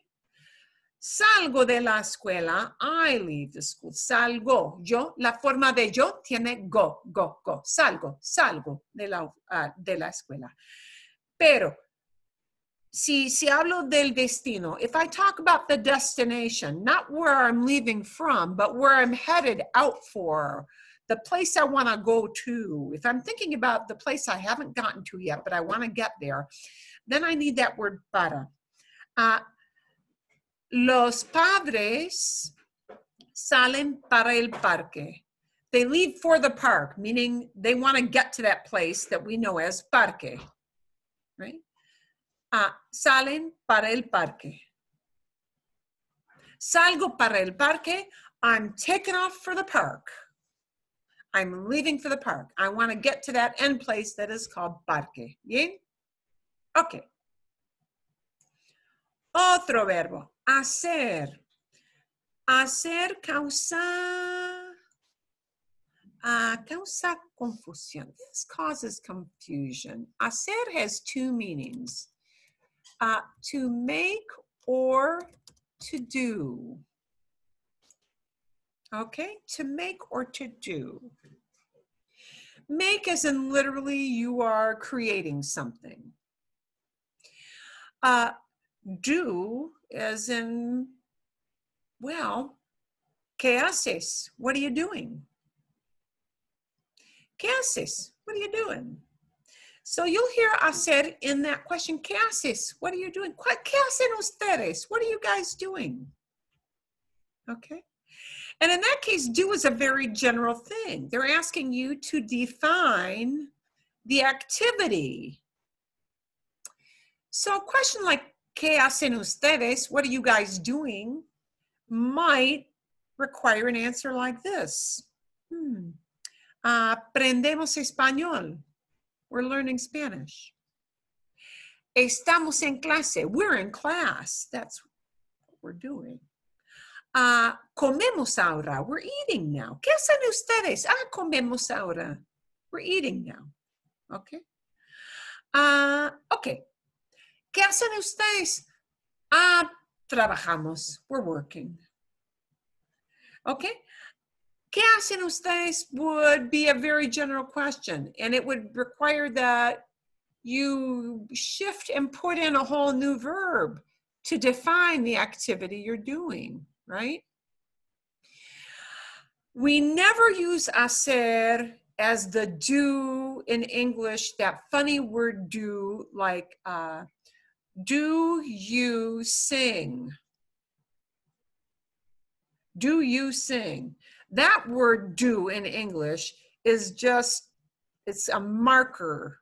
Salgo de la escuela. I leave the school. Salgo. Yo, la forma de yo tiene go, go, go. Salgo, salgo de la, uh, de la escuela. Pero, si, si hablo del destino, if I talk about the destination, not where I'm leaving from, but where I'm headed out for, the place I want to go to, if I'm thinking about the place I haven't gotten to yet, but I want to get there, then I need that word para. Uh, Los padres salen para el parque. They leave for the park, meaning they want to get to that place that we know as parque, right? Uh, salen para el parque. Salgo para el parque. I'm taking off for the park. I'm leaving for the park. I want to get to that end place that is called parque. Bien? Okay. Otro verbo, hacer. Hacer causa, uh, causa confusión. This causes confusion. Hacer has two meanings. Uh, to make or to do. Okay, to make or to do. Make as in literally you are creating something. Uh, do as in, well, ¿qué haces? What are you doing? ¿Qué haces? What are you doing? So you'll hear hacer in that question, ¿qué haces? What are you doing? ¿Qué hacen ustedes? What are you guys doing? Okay. And in that case, do is a very general thing. They're asking you to define the activity. So a question like, ¿Qué hacen ustedes? What are you guys doing? Might require an answer like this. Hmm. Aprendemos español. We're learning Spanish. Estamos en clase. We're in class. That's what we're doing. Ah, comemos ahora. We're eating now. ¿Qué hacen ustedes? Ah, comemos ahora. We're eating now. Okay. Ah, okay. ¿Qué hacen ustedes? Ah, trabajamos. We're working. Okay. ¿Qué hacen ustedes would be a very general question, and it would require that you shift and put in a whole new verb to define the activity you're doing, right? We never use hacer as the do in English, that funny word do, like, uh, do you sing? Do you sing? That word do in English is just, it's a marker.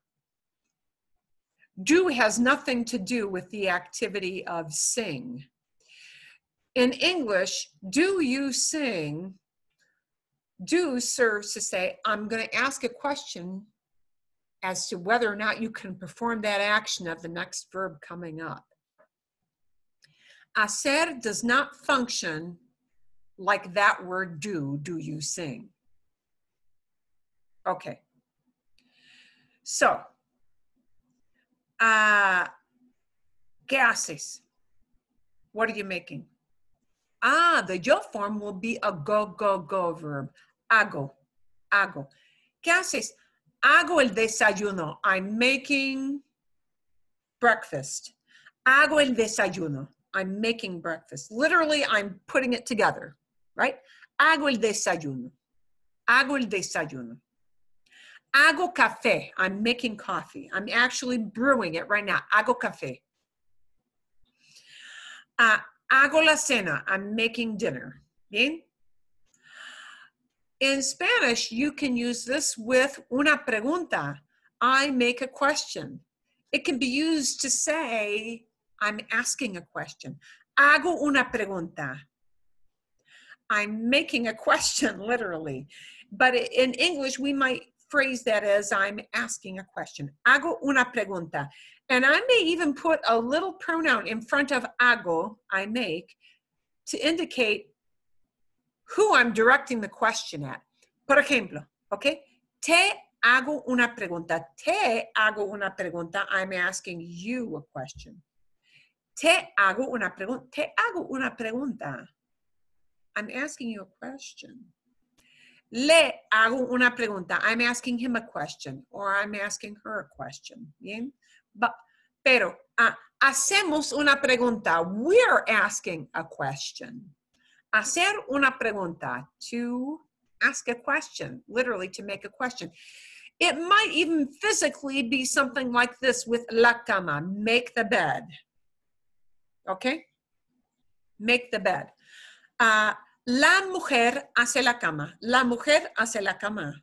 Do has nothing to do with the activity of sing. In English, do you sing? Do serves to say, I'm going to ask a question as to whether or not you can perform that action of the next verb coming up. Hacer does not function like that word do, do you sing? Okay. So, uh, ¿qué haces? What are you making? Ah, the yo form will be a go, go, go verb. Hago, hago. ¿Qué haces? Hago el desayuno. I'm making breakfast. Hago el desayuno. I'm making breakfast. Literally, I'm putting it together, right? Hago el desayuno. Hago el desayuno. Hago café. I'm making coffee. I'm actually brewing it right now. Hago café. Uh, hago la cena. I'm making dinner. Bien? In Spanish, you can use this with una pregunta. I make a question. It can be used to say, I'm asking a question. Hago una pregunta. I'm making a question, [laughs] literally. But in English, we might phrase that as I'm asking a question. Hago una pregunta. And I may even put a little pronoun in front of hago, I make, to indicate who I'm directing the question at. Por ejemplo, okay? Te hago una pregunta. Te hago una pregunta. I'm asking you a question. Te hago una pregunta. Te hago una pregunta. I'm asking you a question. Le hago una pregunta. I'm asking him a question or I'm asking her a question. Bien? But, pero uh, hacemos una pregunta. We're asking a question. Hacer una pregunta. To ask a question, literally to make a question. It might even physically be something like this with la cama, make the bed. Okay? Make the bed. Uh, la mujer hace la cama. La mujer hace la cama.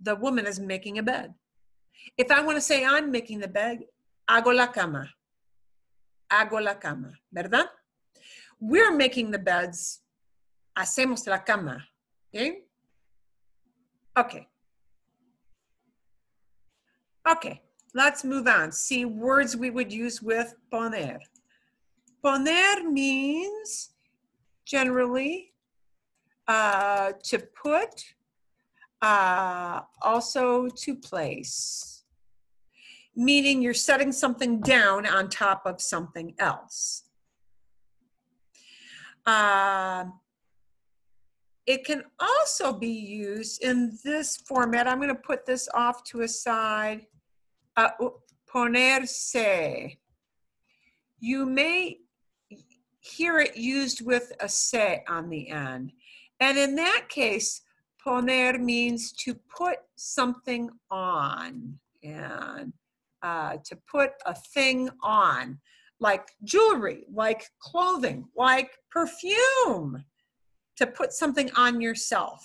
The woman is making a bed. If I want to say I'm making the bed, hago la cama. Hago la cama, ¿verdad? We're making the beds. Hacemos la cama. Okay? Okay. Okay, let's move on. See words we would use with poner. Poner means generally uh, to put, uh, also to place, meaning you're setting something down on top of something else. Uh, it can also be used in this format. I'm going to put this off to a side. Uh, ponerse. You may hear it used with a se on the end. And in that case, poner means to put something on and uh, to put a thing on, like jewelry, like clothing, like perfume, to put something on yourself.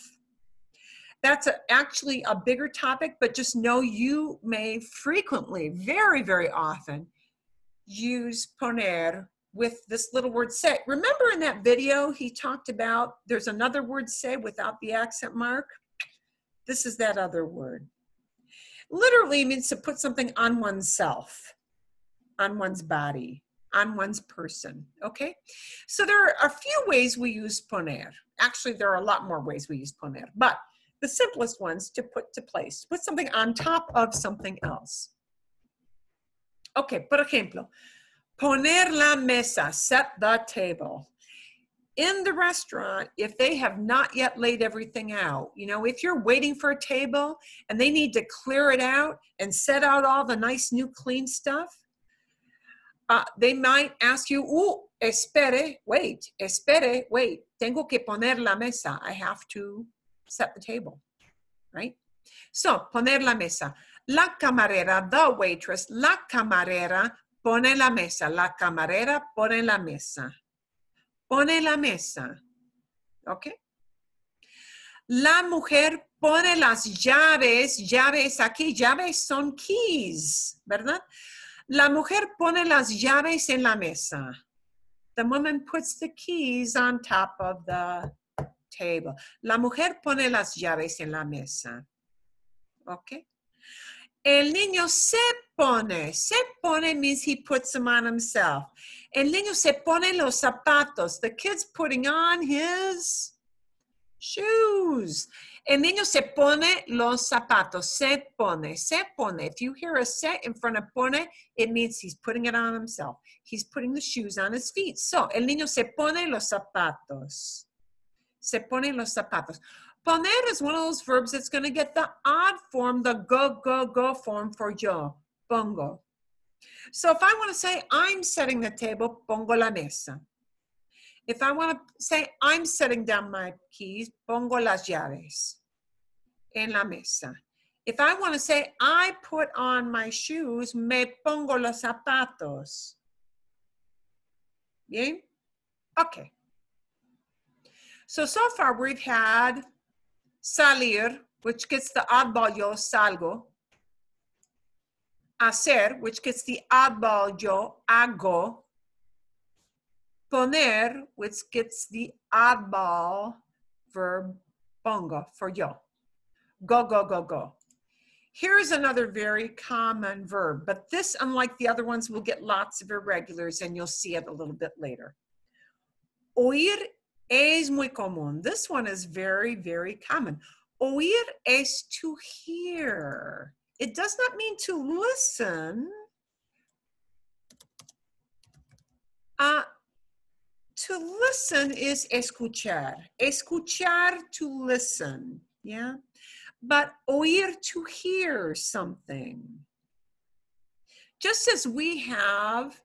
That's a, actually a bigger topic, but just know you may frequently, very, very often, use poner with this little word se. Remember in that video he talked about there's another word say without the accent mark? This is that other word. Literally means to put something on oneself, on one's body, on one's person. Okay? So there are a few ways we use poner. Actually, there are a lot more ways we use poner, but the simplest ones to put to place, put something on top of something else. Okay, por ejemplo, poner la mesa, set the table. In the restaurant, if they have not yet laid everything out, you know, if you're waiting for a table and they need to clear it out and set out all the nice new clean stuff, uh, they might ask you, oh, espere, wait, espere, wait, tengo que poner la mesa. I have to set the table, right? So, poner la mesa. La camarera, the waitress, la camarera pone la mesa. La camarera pone la mesa. Pone la mesa. ¿Ok? La mujer pone las llaves, llaves aquí, llaves son keys, ¿verdad? La mujer pone las llaves en la mesa. The woman puts the keys on top of the table. La mujer pone las llaves en la mesa. ¿Ok? El niño se pone. Se pone means he puts them on himself. El niño se pone los zapatos. The kid's putting on his shoes. El niño se pone los zapatos. Se pone. Se pone. If you hear a se in front of pone, it means he's putting it on himself. He's putting the shoes on his feet. So, el niño se pone los zapatos. Se pone los zapatos. Poner is one of those verbs that's going to get the odd form, the go, go, go form for yo, pongo. So if I want to say I'm setting the table, pongo la mesa. If I want to say I'm setting down my keys, pongo las llaves en la mesa. If I want to say I put on my shoes, me pongo los zapatos. Bien? Okay. So, so far we've had salir, which gets the oddball yo, salgo. Hacer, which gets the oddball yo, hago. Poner, which gets the oddball verb pongo, for yo. Go, go, go, go. Here's another very common verb, but this, unlike the other ones, will get lots of irregulars and you'll see it a little bit later. Oír es muy común. This one is very, very common. Oír es to hear. It does not mean to listen. Uh, to listen is escuchar. Escuchar to listen. Yeah. But oír to hear something. Just as we have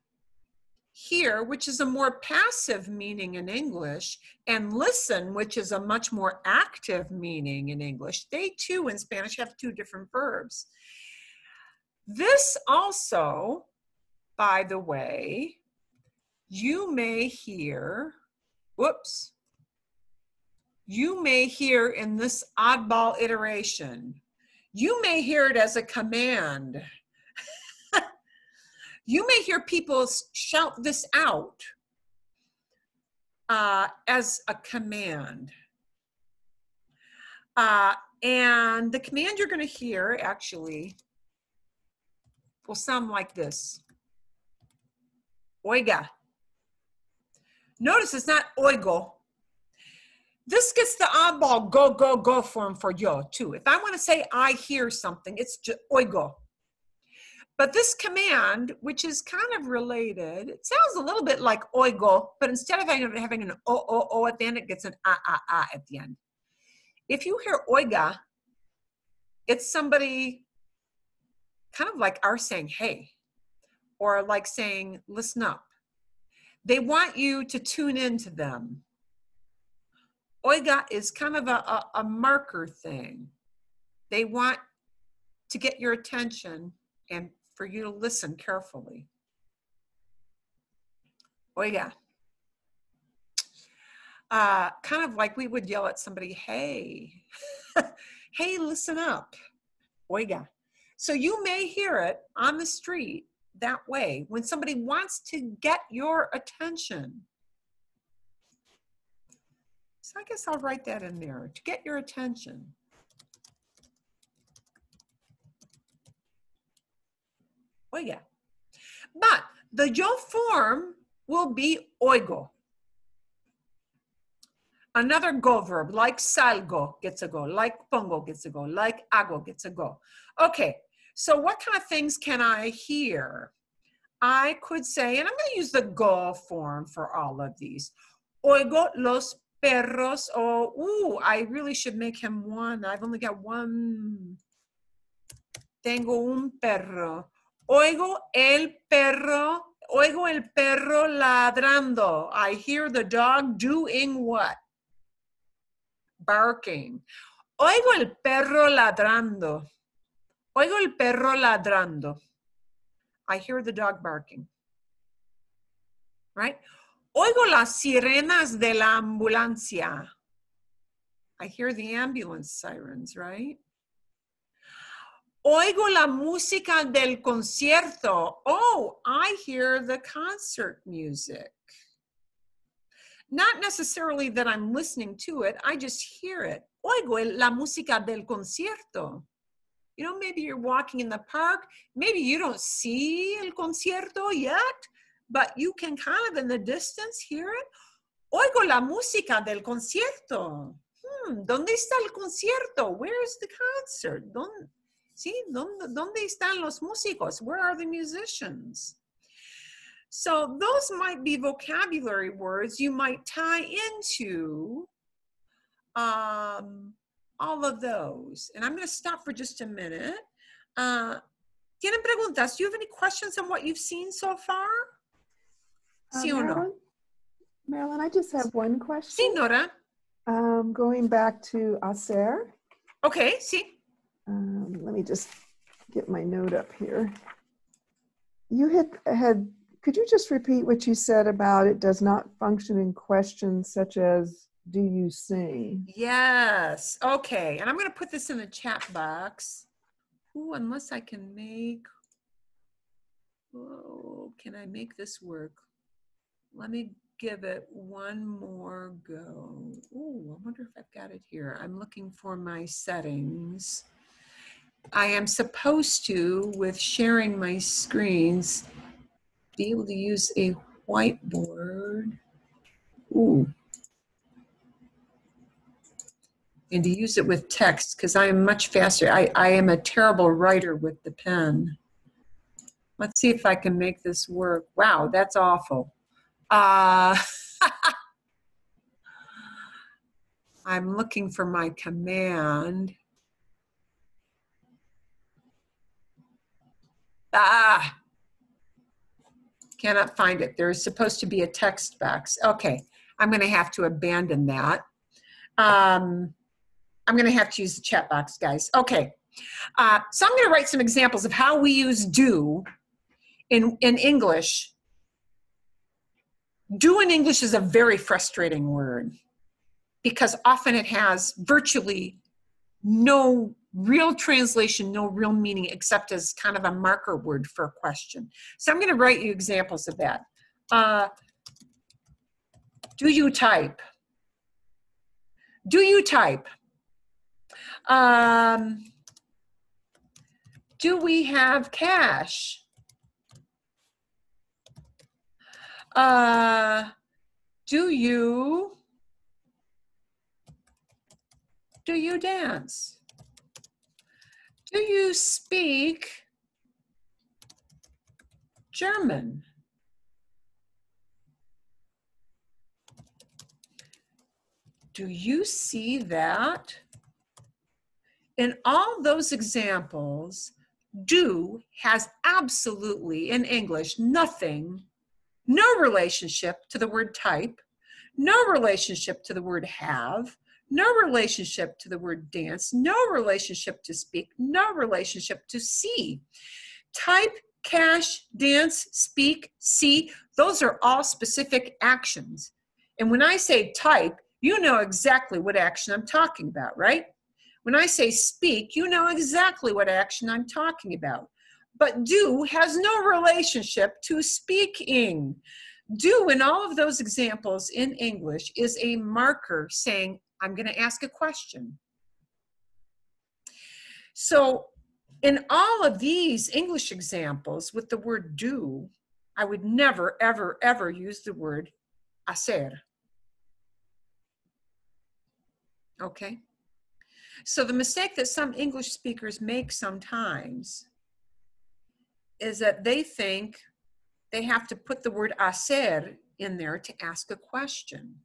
hear, which is a more passive meaning in English, and listen, which is a much more active meaning in English, they too in Spanish have two different verbs. This also, by the way, you may hear, whoops, you may hear in this oddball iteration, you may hear it as a command [laughs] you may hear people shout this out uh, as a command. Uh, and the command you're going to hear actually will sound like this Oiga. Notice it's not oigo. This gets the oddball go, go, go form for yo, too. If I want to say I hear something, it's oigo. But this command, which is kind of related, it sounds a little bit like oigo, but instead of having an o, o, o at the end, it gets an a, a, a at the end. If you hear oiga, it's somebody kind of like our saying, hey, or like saying, listen up. They want you to tune into them. Oiga is kind of a, a, a marker thing. They want to get your attention and for you to listen carefully. Oiga. Uh, kind of like we would yell at somebody, hey, [laughs] hey, listen up. Oiga. So you may hear it on the street, that way when somebody wants to get your attention. So I guess I'll write that in there to get your attention. Oh, yeah. But the yo form will be oigo. Another go verb, like salgo gets a go, like pongo gets a go, like hago gets a go. Okay, so what kind of things can I hear? I could say, and I'm going to use the go form for all of these. Oigo los perros, ooh, I really should make him one. I've only got one. Tengo un perro. Oigo el perro, oigo el perro ladrando. I hear the dog doing what? Barking. Oigo el perro ladrando. Oigo el perro ladrando. I hear the dog barking. Right? Oigo las sirenas de la ambulancia. I hear the ambulance sirens, right? Oigo la música del concierto. Oh, I hear the concert music. Not necessarily that I'm listening to it, I just hear it. Oigo la música del concierto. You know, maybe you're walking in the park, maybe you don't see el concierto yet, but you can kind of in the distance hear it. Oigo la música del concierto. Hmm, ¿dónde está el concierto? Where's the concert? ¿Dónde, sí, ¿dónde, ¿dónde están los músicos? Where are the musicians? So those might be vocabulary words you might tie into um, all of those. And I'm going to stop for just a minute. Uh, ¿Tienen preguntas? Do you have any questions on what you've seen so far? Uh, Sí o no? Marilyn? I just have one question. Sí, Nora. Um, going back to hacer. Okay, sí. Um, let me just get my note up here. You had had. Could you just repeat what you said about it does not function in questions such as "Do you sing?" Yes. Okay. And I'm going to put this in the chat box. Ooh, unless I can make. Oh, can I make this work? Let me give it one more go. Oh, I wonder if I've got it here. I'm looking for my settings. I am supposed to, with sharing my screens, be able to use a whiteboard. Ooh. And to use it with text because I am much faster. I, I am a terrible writer with the pen. Let's see if I can make this work. Wow, that's awful. Uh, [laughs] I'm looking for my command. Ah, cannot find it. There is supposed to be a text box. Okay, I'm going to have to abandon that. Um, I'm going to have to use the chat box, guys. Okay. Uh, so I'm going to write some examples of how we use do in, in English. Do in English is a very frustrating word because often it has virtually no real translation, no real meaning except as kind of a marker word for a question. So I'm going to write you examples of that. Uh, do you type? Do you type? Um, do we have cash? Uh, do you do you dance? Do you speak German? Do you see that? In all those examples, do has absolutely, in English, nothing, no relationship to the word type, no relationship to the word have, no relationship to the word dance, no relationship to speak, no relationship to see. Type, cash, dance, speak, see, those are all specific actions. And when I say type, you know exactly what action I'm talking about, right? When I say speak, you know exactly what action I'm talking about. but do has no relationship to speaking. Do in all of those examples in English is a marker saying, I'm going to ask a question. So in all of these English examples with the word do, I would never, ever, ever use the word hacer. Okay? So the mistake that some English speakers make sometimes is that they think they have to put the word hacer in there to ask a question.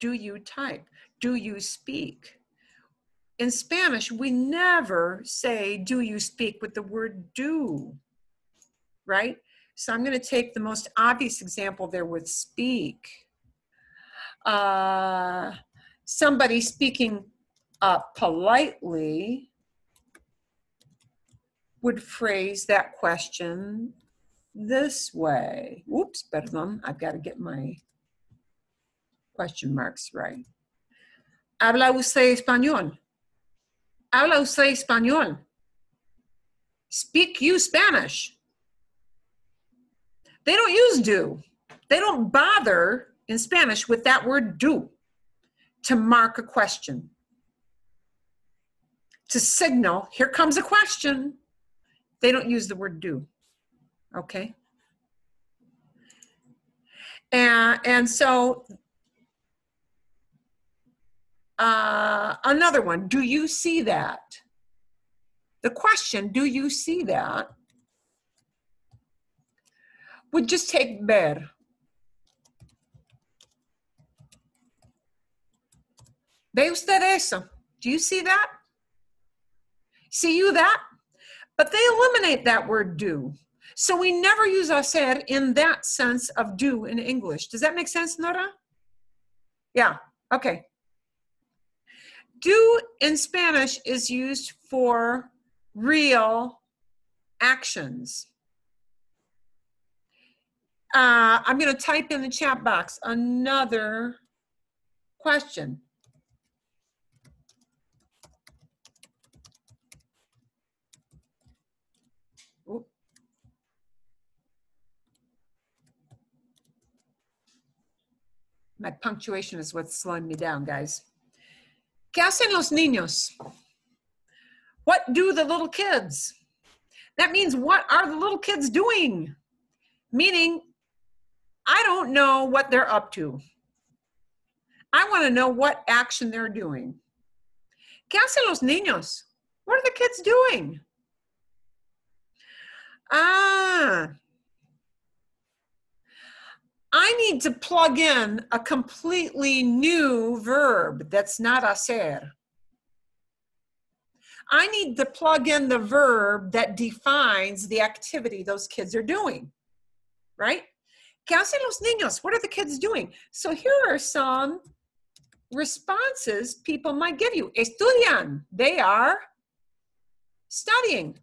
Do you type? Do you speak? In Spanish, we never say, do you speak with the word do, right? So I'm going to take the most obvious example there with speak. Uh, somebody speaking uh, politely would phrase that question this way. Oops, perdón, I've got to get my question marks right. Habla usted español? Habla usted español? Speak you Spanish? They don't use do. They don't bother in Spanish with that word do to mark a question. To signal, here comes a question. They don't use the word do. Okay? And, and so, uh, another one, do you see that? The question, do you see that? Would just take ver. ¿Ve usted eso? Do you see that? See you that? But they eliminate that word do. So we never use hacer in that sense of do in English. Does that make sense, Nora? Yeah, okay. Do in Spanish is used for real actions. Uh, I'm going to type in the chat box another question. My punctuation is what's slowing me down, guys. ¿Qué hacen los niños? What do the little kids? That means what are the little kids doing? Meaning, I don't know what they're up to. I want to know what action they're doing. ¿Qué hacen los niños? What are the kids doing? Ah, I need to plug in a completely new verb that's not hacer. I need to plug in the verb that defines the activity those kids are doing, right? ¿Qué hacen los niños? What are the kids doing? So here are some responses people might give you. Estudian, they are studying.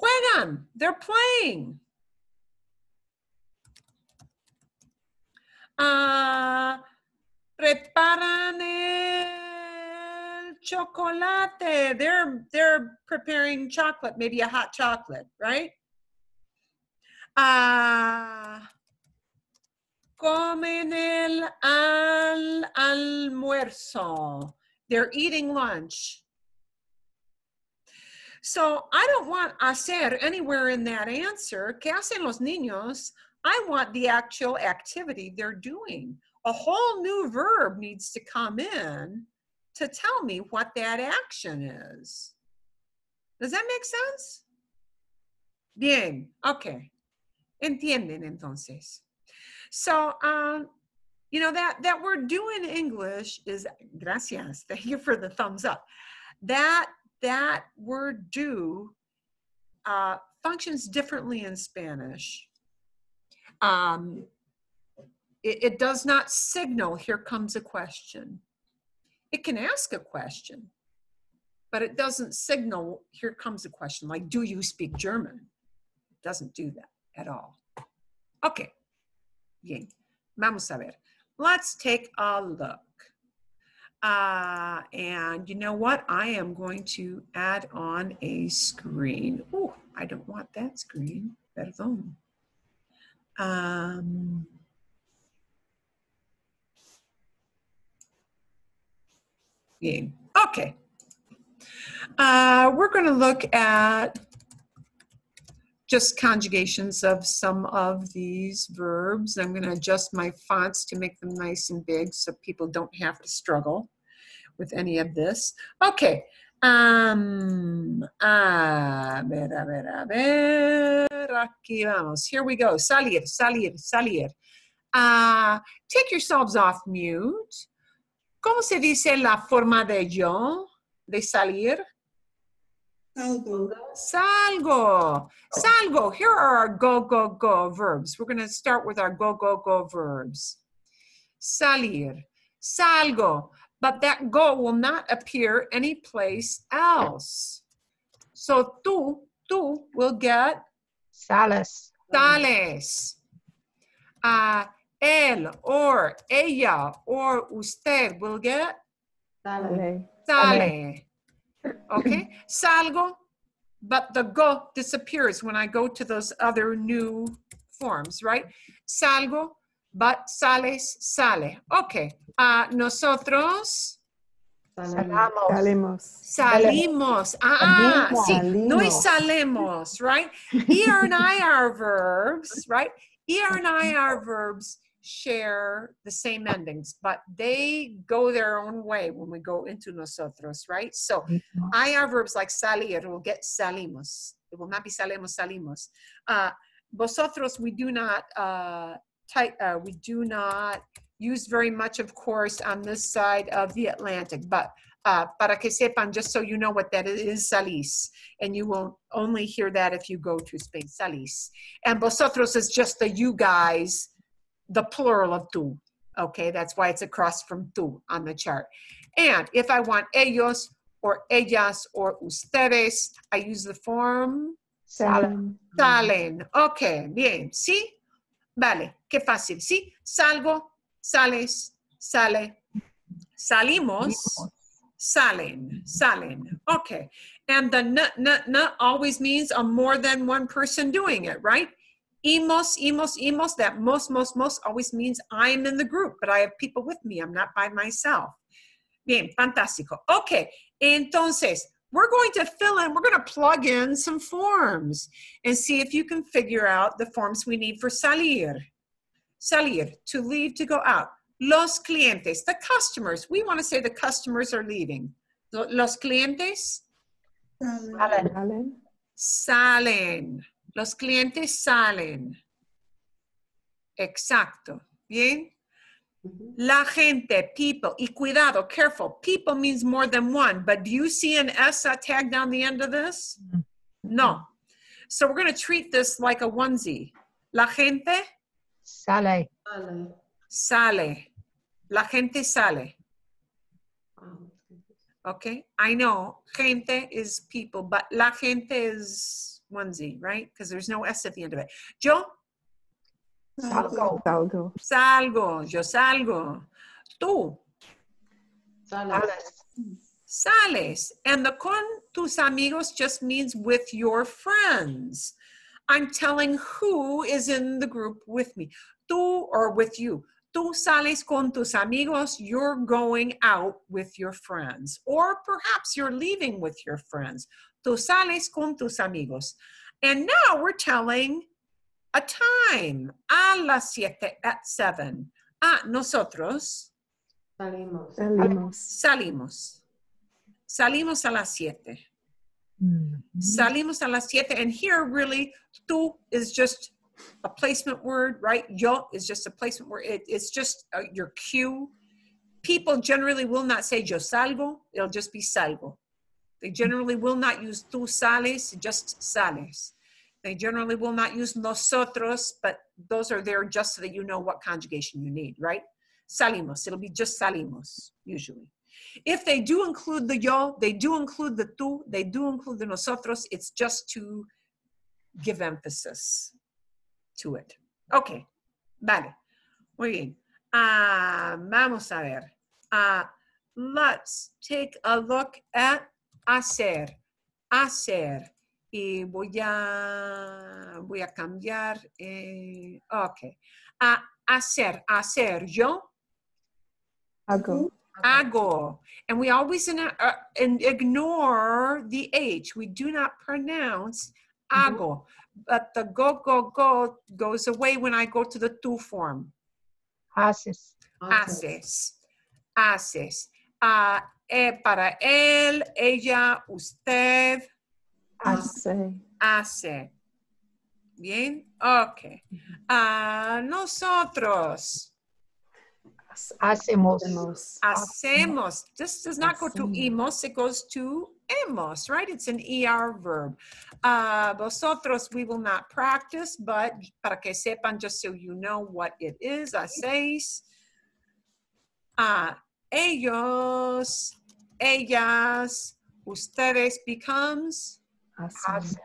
Juegan, they're playing. Uh, preparan el chocolate. They're they're preparing chocolate, maybe a hot chocolate, right? Uh, comen el al almuerzo. They're eating lunch. So I don't want hacer anywhere in that answer. ¿Qué hacen los niños? I want the actual activity they're doing. A whole new verb needs to come in to tell me what that action is. Does that make sense? Bien, okay. Entienden entonces. So, um, you know, that, that word do in English is, gracias, [laughs] thank you for the thumbs up. That, that word do uh, functions differently in Spanish um, it, it does not signal, here comes a question. It can ask a question, but it doesn't signal, here comes a question, like, do you speak German? It doesn't do that at all. Okay, bien, vamos a ver. Let's take a look. Uh, and you know what? I am going to add on a screen. Oh, I don't want that screen. Perdón. Um. Okay. Uh, we're going to look at just conjugations of some of these verbs. I'm going to adjust my fonts to make them nice and big so people don't have to struggle with any of this. Okay. Um, a ver, a ver, a ver. Aquí vamos. Here we go. Salir, salir, salir. Uh, take yourselves off mute. ¿Cómo se dice la forma de yo, de salir? Salgo. Salgo. Salgo. Here are our go, go, go verbs. We're going to start with our go, go, go verbs. Salir. Salgo. But that go will not appear anyplace else. So tú, tú will get Sales. sales. Uh, él or ella or usted will get Sale. sale. Okay, salgo, but the go disappears when I go to those other new forms, right? Salgo, but sales, sale. Okay, uh, nosotros Salamos. Salimos. salimos. Ah, ah, sí, no es Salimos. salemos, right? Er and IR verbs, right? Er and IR verbs share the same endings, but they go their own way when we go into nosotros, right? So IR verbs like salir will get salimos. It will not be salemos, salimos. Uh, vosotros, we do not uh, type, uh, we do not use very much, of course, on this side of the Atlantic, but uh, para que sepan, just so you know what that is, salís. And you will only hear that if you go to Spain, salís. And vosotros is just the you guys, the plural of tú. Okay, that's why it's across from tú on the chart. And if I want ellos or ellas or ustedes, I use the form Salen. salen. Ok, bien. ¿Sí? Vale, qué fácil. ¿Sí? Salgo, sales, sale. Salimos, salen, salen. Okay. And the n, n, n always means a more than one person doing it, right? Imos, imos, imos, that most, most, most always means I'm in the group, but I have people with me. I'm not by myself. Bien, fantástico. Okay, entonces, we're going to fill in, we're going to plug in some forms and see if you can figure out the forms we need for salir. Salir, to leave, to go out. Los clientes, the customers. We want to say the customers are leaving. Los clientes Salen. Salen. salen. Los clientes salen. Exacto. Bien. Mm-hmm. La gente, people, y cuidado, careful. People means more than one, but do you see an S tag down the end of this? Mm-hmm. No. So we're going to treat this like a onesie. La gente Sale. sale. La gente sale. Okay, I know gente is people, but la gente is onesie, right? Because there's no S at the end of it. Yo Salgo. Salgo. salgo, yo salgo. Tú Sales. sales. And the con tus amigos just means with your friends. I'm telling who is in the group with me. Tú or with you. Tú sales con tus amigos, you're going out with your friends. Or perhaps you're leaving with your friends. Tú sales con tus amigos. And now we're telling a time. A las siete, at seven. Ah, nosotros Salimos. Salimos. salimos. Salimos a las siete. Salimos a las siete. And here, really, tú is just a placement word, right? Yo is just a placement word. It, it's just uh, your cue. People generally will not say yo salgo, it'll just be salgo. They generally will not use tú sales, just sales. They generally will not use nosotros, but those are there just so that you know what conjugation you need, right? Salimos, it'll be just salimos, usually. If they do include the yo, they do include the tú, they do include the nosotros, it's just to give emphasis to it. Ok, vale. Muy bien. Ah, vamos a ver. Ah, let's take a look at hacer. Hacer. Y voy a, voy a cambiar. eh, ok. A hacer. Hacer. Yo Hago. hago. And we always in, uh, and ignore the H. We do not pronounce hago. But the go, go, go goes away when I go to the tú form. Haces. Haces. Haces. Ah, eh, para él, ella, usted, Hace. hace. Bien, ok. Ah, nosotros. Hacemos. Hacemos. This does not go to emos, it goes to hemos, right? It's an ER verb. Uh, vosotros, we will not practice, but para que sepan, just so you know what it is, hacéis. Uh, ellos, ellas, ustedes becomes Hacen.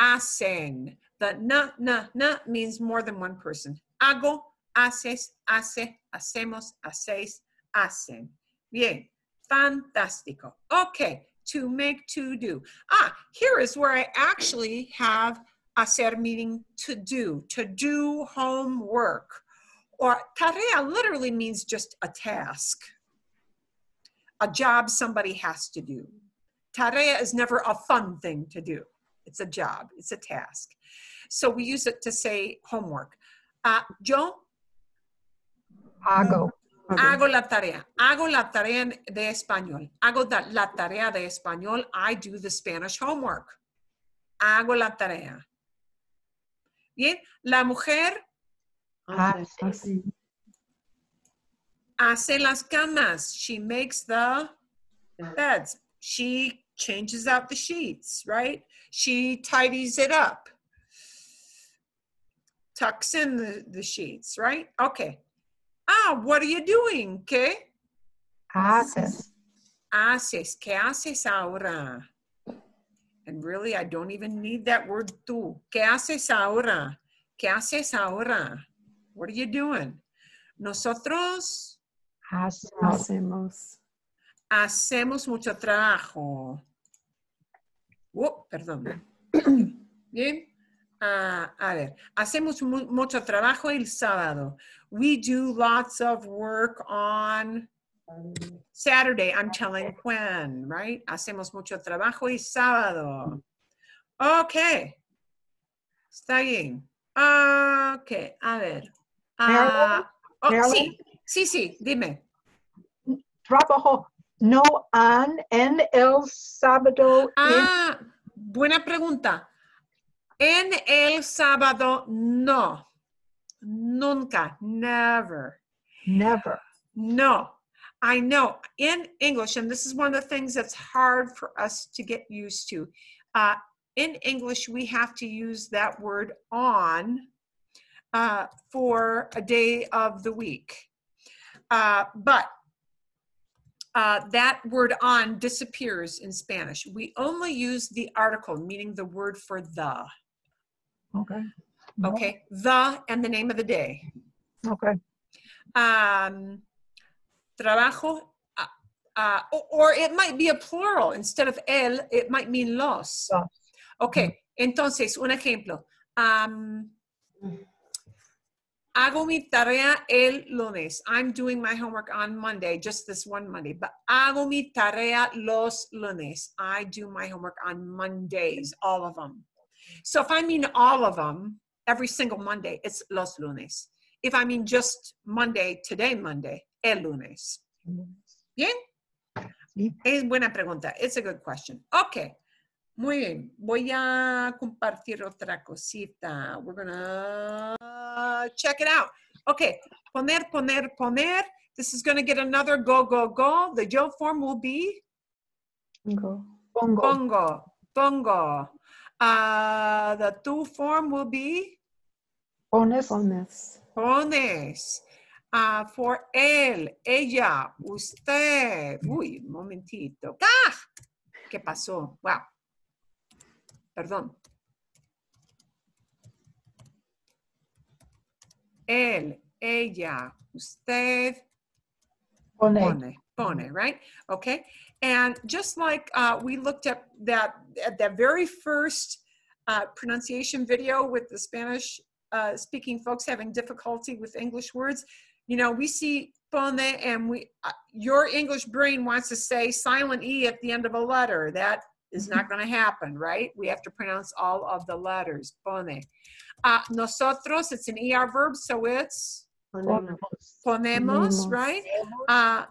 hacen. The na, na, na means more than one person. Hago, haces, hace, hacemos, hacéis, hacen. Bien, fantástico. Okay, to make, to do. Ah, here is where I actually have hacer meaning to do, to do homework. Or tarea literally means just a task, a job somebody has to do. Tarea is never a fun thing to do. It's a job, it's a task. So we use it to say homework. Uh, yo Hago. hago la tarea. Hago la tarea de español. Hago la tarea de español. I do the Spanish homework. Hago la tarea. Bien, la mujer Hace. hace las camas. She makes the beds. She changes out the sheets, right? She tidies it up. Tucks in the, the sheets, right? Okay. Ah, what are you doing? ¿Qué? Haces. Haces. ¿Qué haces ahora? And really, I don't even need that word tú. ¿Qué haces ahora? ¿Qué haces ahora? What are you doing? Nosotros Hacemos. Hacemos. hacemos mucho trabajo. Oh, perdón. [clears throat] Bien. Ah, a ver, hacemos mu- mucho trabajo el sábado. We do lots of work on Saturday. I'm telling when, right? Hacemos mucho trabajo el sábado. Ok. Está bien. Ok, a ver. Ah, oh, sí, sí, sí, dime. Trabajo. No han en el sábado. en- Ah, buena pregunta. En el sábado, no. Nunca, never. Never. No. I know in English, and this is one of the things that's hard for us to get used to. Uh, in English, we have to use that word on uh, for a day of the week. Uh, but uh, that word on disappears in Spanish. We only use the article, meaning the word for the. Okay. Okay, the and the name of the day. Okay. Um, trabajo, uh, uh, or, or it might be a plural instead of el. It might mean los. Okay, entonces un ejemplo. Um, hago mi tarea el lunes. I'm doing my homework on Monday, just this one Monday. But hago mi tarea los lunes. I do my homework on Mondays, all of them. So if I mean all of them, every single Monday, it's los lunes. If I mean just Monday, today Monday, el lunes. Bien? Es buena pregunta. It's a good question. Okay. Muy bien. Voy a compartir otra cosita. We're gonna check it out. Okay. Poner, poner, poner. This is gonna get another go, go, go. The yo form will be Go. Pongo. pongo, pongo. Uh, the tu form will be Pones. Pones. pones. Ah, for él, ella, usted. Uy, un momentito. ¡Ah! ¿Qué pasó? Wow. Perdón. Él, ella, usted. Pone. Pone. Pone, right? Okay. And just like uh, we looked at that at that very first uh, pronunciation video with the Spanish uh, speaking folks having difficulty with English words, you know, we see pone and we uh, your English brain wants to say silent e at the end of a letter. That is not going to happen, right? We have to pronounce all of the letters. Pone. Uh, nosotros, it's an ER verb, so it's Ponemos. ponemos, Ponemos. right? Uh,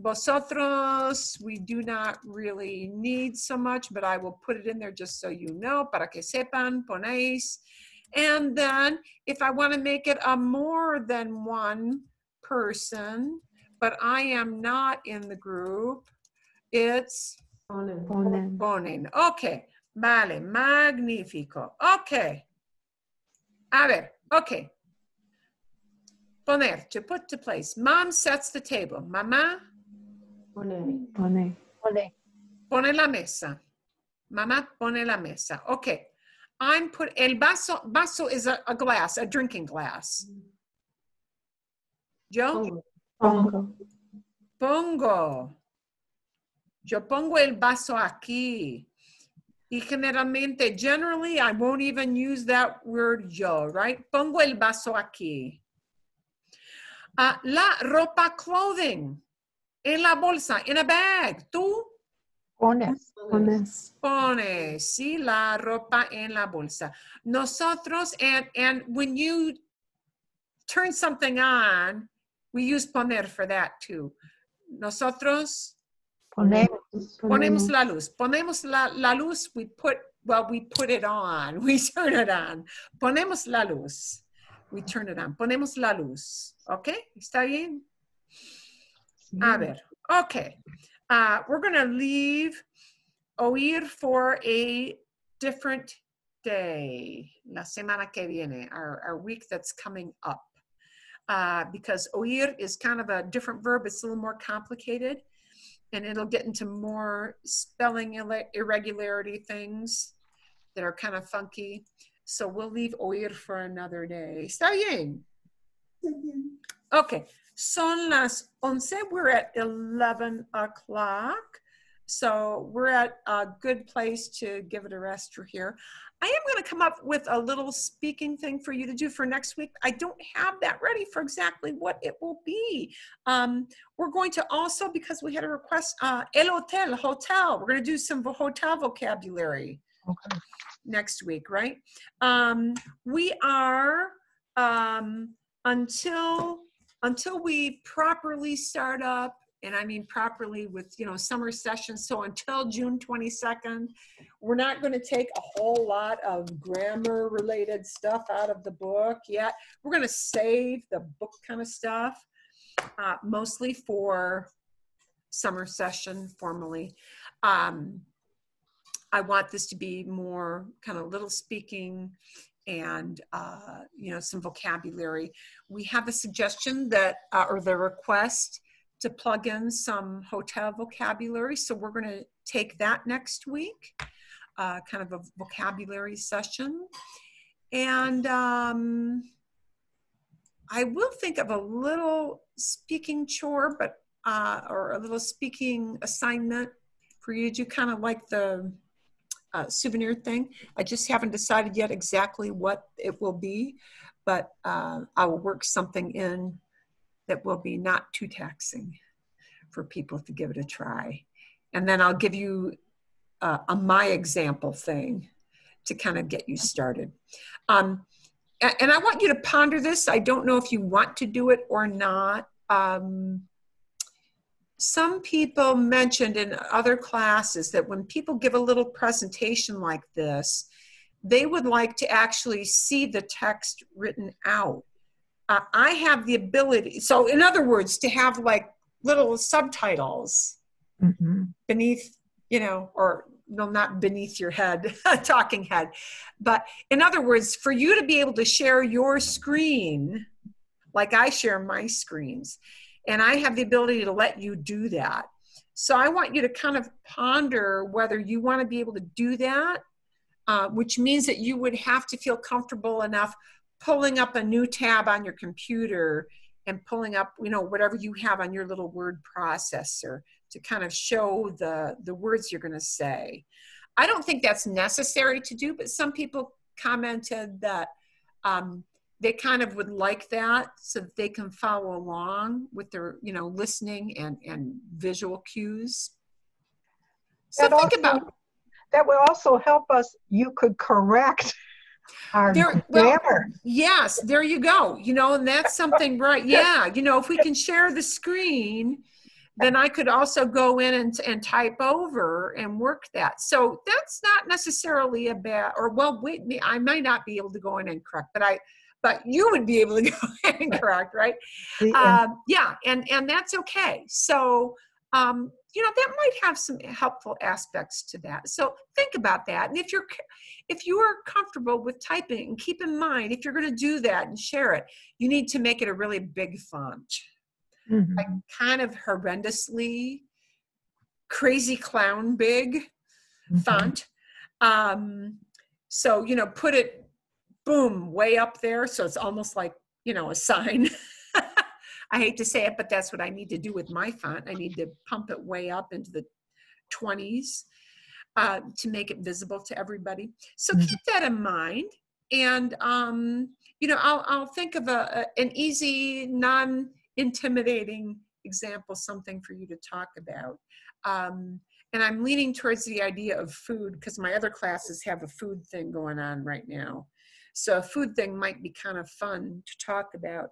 vosotros, we do not really need so much, but I will put it in there just so you know, para que sepan, ponéis. And then if I want to make it a more than one person, but I am not in the group, it's Ponen. Ponen. ponen. Ok, vale, magnífico. Ok. A ver, ok. Poner, to put to place. Mom sets the table. Mamá Pone. Pone. Pone. pone la mesa. Mamá pone la mesa. Ok. I'm put, el vaso, vaso is a, a glass, a drinking glass. Yo Pongo. Pongo. pongo. Yo pongo el vaso aquí. Y generalmente, generally, I won't even use that word yo, right? Pongo el vaso aquí. Ah, la ropa, clothing. En la bolsa, in a bag. Tú Pones. Pones. pones, sí, la ropa en la bolsa. Nosotros, and, and when you turn something on, we use poner for that too. Nosotros Ponemos. Ponemos la luz. Ponemos la, la luz, we put, well, we put it on. [laughs] We turn it on. Ponemos la luz. We turn it on. Ponemos la luz. ¿Ok? ¿Está bien? A ver. Okay. Uh, we're going to leave oír for a different day. La semana que viene, our, our week that's coming up. Uh, because oír is kind of a different verb. It's a little more complicated. And it'll get into more spelling irregularity things that are kind of funky. So we'll leave oír for another day. ¿Está bien? Okay, son las once. We're at 11 o'clock. So we're at a good place to give it a rest for here. I am going to come up with a little speaking thing for you to do for next week. I don't have that ready for exactly what it will be. Um, we're going to also, because we had a request, uh, el hotel, hotel. We're going to do some hotel vocabulary next week, right? Um, we are um, until until we properly start up, and I mean properly with you know summer sessions. So until June twenty second, we're not going to take a whole lot of grammar related stuff out of the book yet. We're going to save the book kind of stuff uh, mostly for summer session formally. Um, I want this to be more kind of little speaking and uh, you know some vocabulary. We have a suggestion that uh, or the request to plug in some hotel vocabulary, so we're going to take that next week, uh, kind of a vocabulary session, and um, I will think of a little speaking chore, but uh, or a little speaking assignment for you to do, kind of like the uh, souvenir thing. I just haven't decided yet exactly what it will be, but uh, I will work something in that will be not too taxing for people to give it a try. And then I'll give you uh, a my example thing to kind of get you started. Um, and I want you to ponder this. I don't know if you want to do it or not. Um, some people mentioned in other classes that when people give a little presentation like this, they would like to actually see the text written out. Uh, I have the ability, so in other words, to have like little subtitles beneath, you know, or no, not beneath your head, [laughs] talking head, but in other words, for you to be able to share your screen like I share my screens, and I have the ability to let you do that. So I want you to kind of ponder whether you want to be able to do that, uh, which means that you would have to feel comfortable enough pulling up a new tab on your computer and pulling up, you know, whatever you have on your little word processor to kind of show the, the words you're going to say. I don't think that's necessary to do, but some people commented that um, they kind of would like that so that they can follow along with their, you know, listening and, and visual cues. So That think also- about That will also help us, you could correct our There- well. Yes, there you go. You know, and that's something, right? [laughs] Yeah, you know, if we can share the screen, then I could also go in and, and type over and work that. So that's not necessarily a bad, or well, wait, I might not be able to go in and correct, but I, but you would be able to [laughs] go in and correct, right? Um, yeah, and and that's okay. So, um, you know, that might have some helpful aspects to that. So think about that, and if you're if you are comfortable with typing, and keep in mind if you're going to do that and share it, you need to make it a really big font, like kind of horrendously crazy clown big font. Um, so you know, put it boom way up there, so it's almost like you know a sign. [laughs] I hate to say it, but that's what I need to do with my font. I need to pump it way up into the 20s uh, to make it visible to everybody. So keep that in mind. And, um, you know, I'll, I'll think of a, a, an easy, non intimidating example, something for you to talk about. Um, and I'm leaning towards the idea of food because my other classes have a food thing going on right now. So a food thing might be kind of fun to talk about.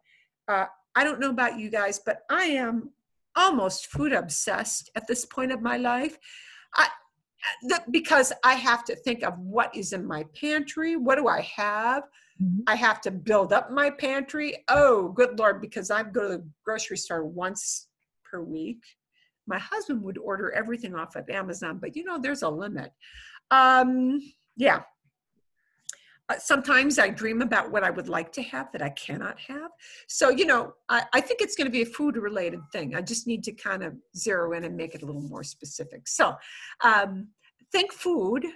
Uh, I don't know about you guys, but I am almost food obsessed at this point of my life. I, because I have to think of what is in my pantry. What do I have? I have to build up my pantry. Oh, good Lord, because I go to the grocery store once per week. My husband would order everything off of Amazon, but you know, there's a limit. Um, yeah, sometimes I dream about what I would like to have that I cannot have. So, you know, I, I think it's going to be a food related thing. I just need to kind of zero in and make it a little more specific. So, um, think food.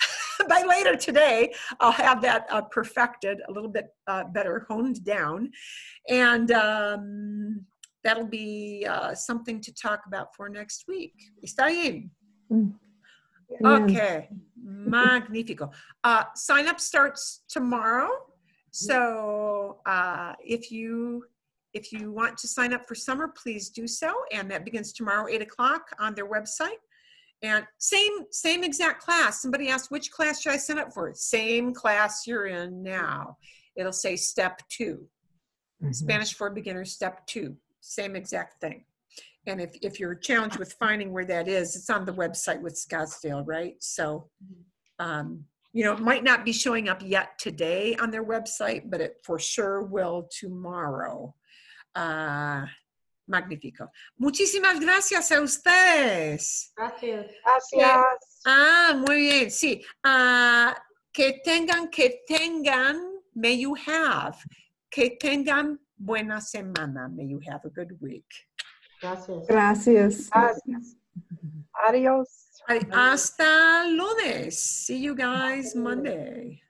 [laughs] By later today, I'll have that uh, perfected a little bit uh, better, honed down. And um, that'll be uh, something to talk about for next week. ¿Está bien? Okay, magnifico. Uh, sign up starts tomorrow. So uh, if you if you want to sign up for summer, please do so. And that begins tomorrow, eight o'clock on their website. And same same exact class. Somebody asked which class should I sign up for? Same class you're in now. It'll say step 2 Spanish for beginners, step two. Same exact thing. And if, if you're challenged with finding where that is, it's on the website with Scottsdale, right? So, um, you know, it might not be showing up yet today on their website, but it for sure will tomorrow. Uh, magnífico. Muchísimas gracias a ustedes. Gracias. Gracias. Ah, muy bien, sí. Ah, que tengan, que tengan, may you have, que tengan buena semana. May you have a good week. Gracias. Gracias. Gracias. Adios. Hasta lunes. See you guys Monday.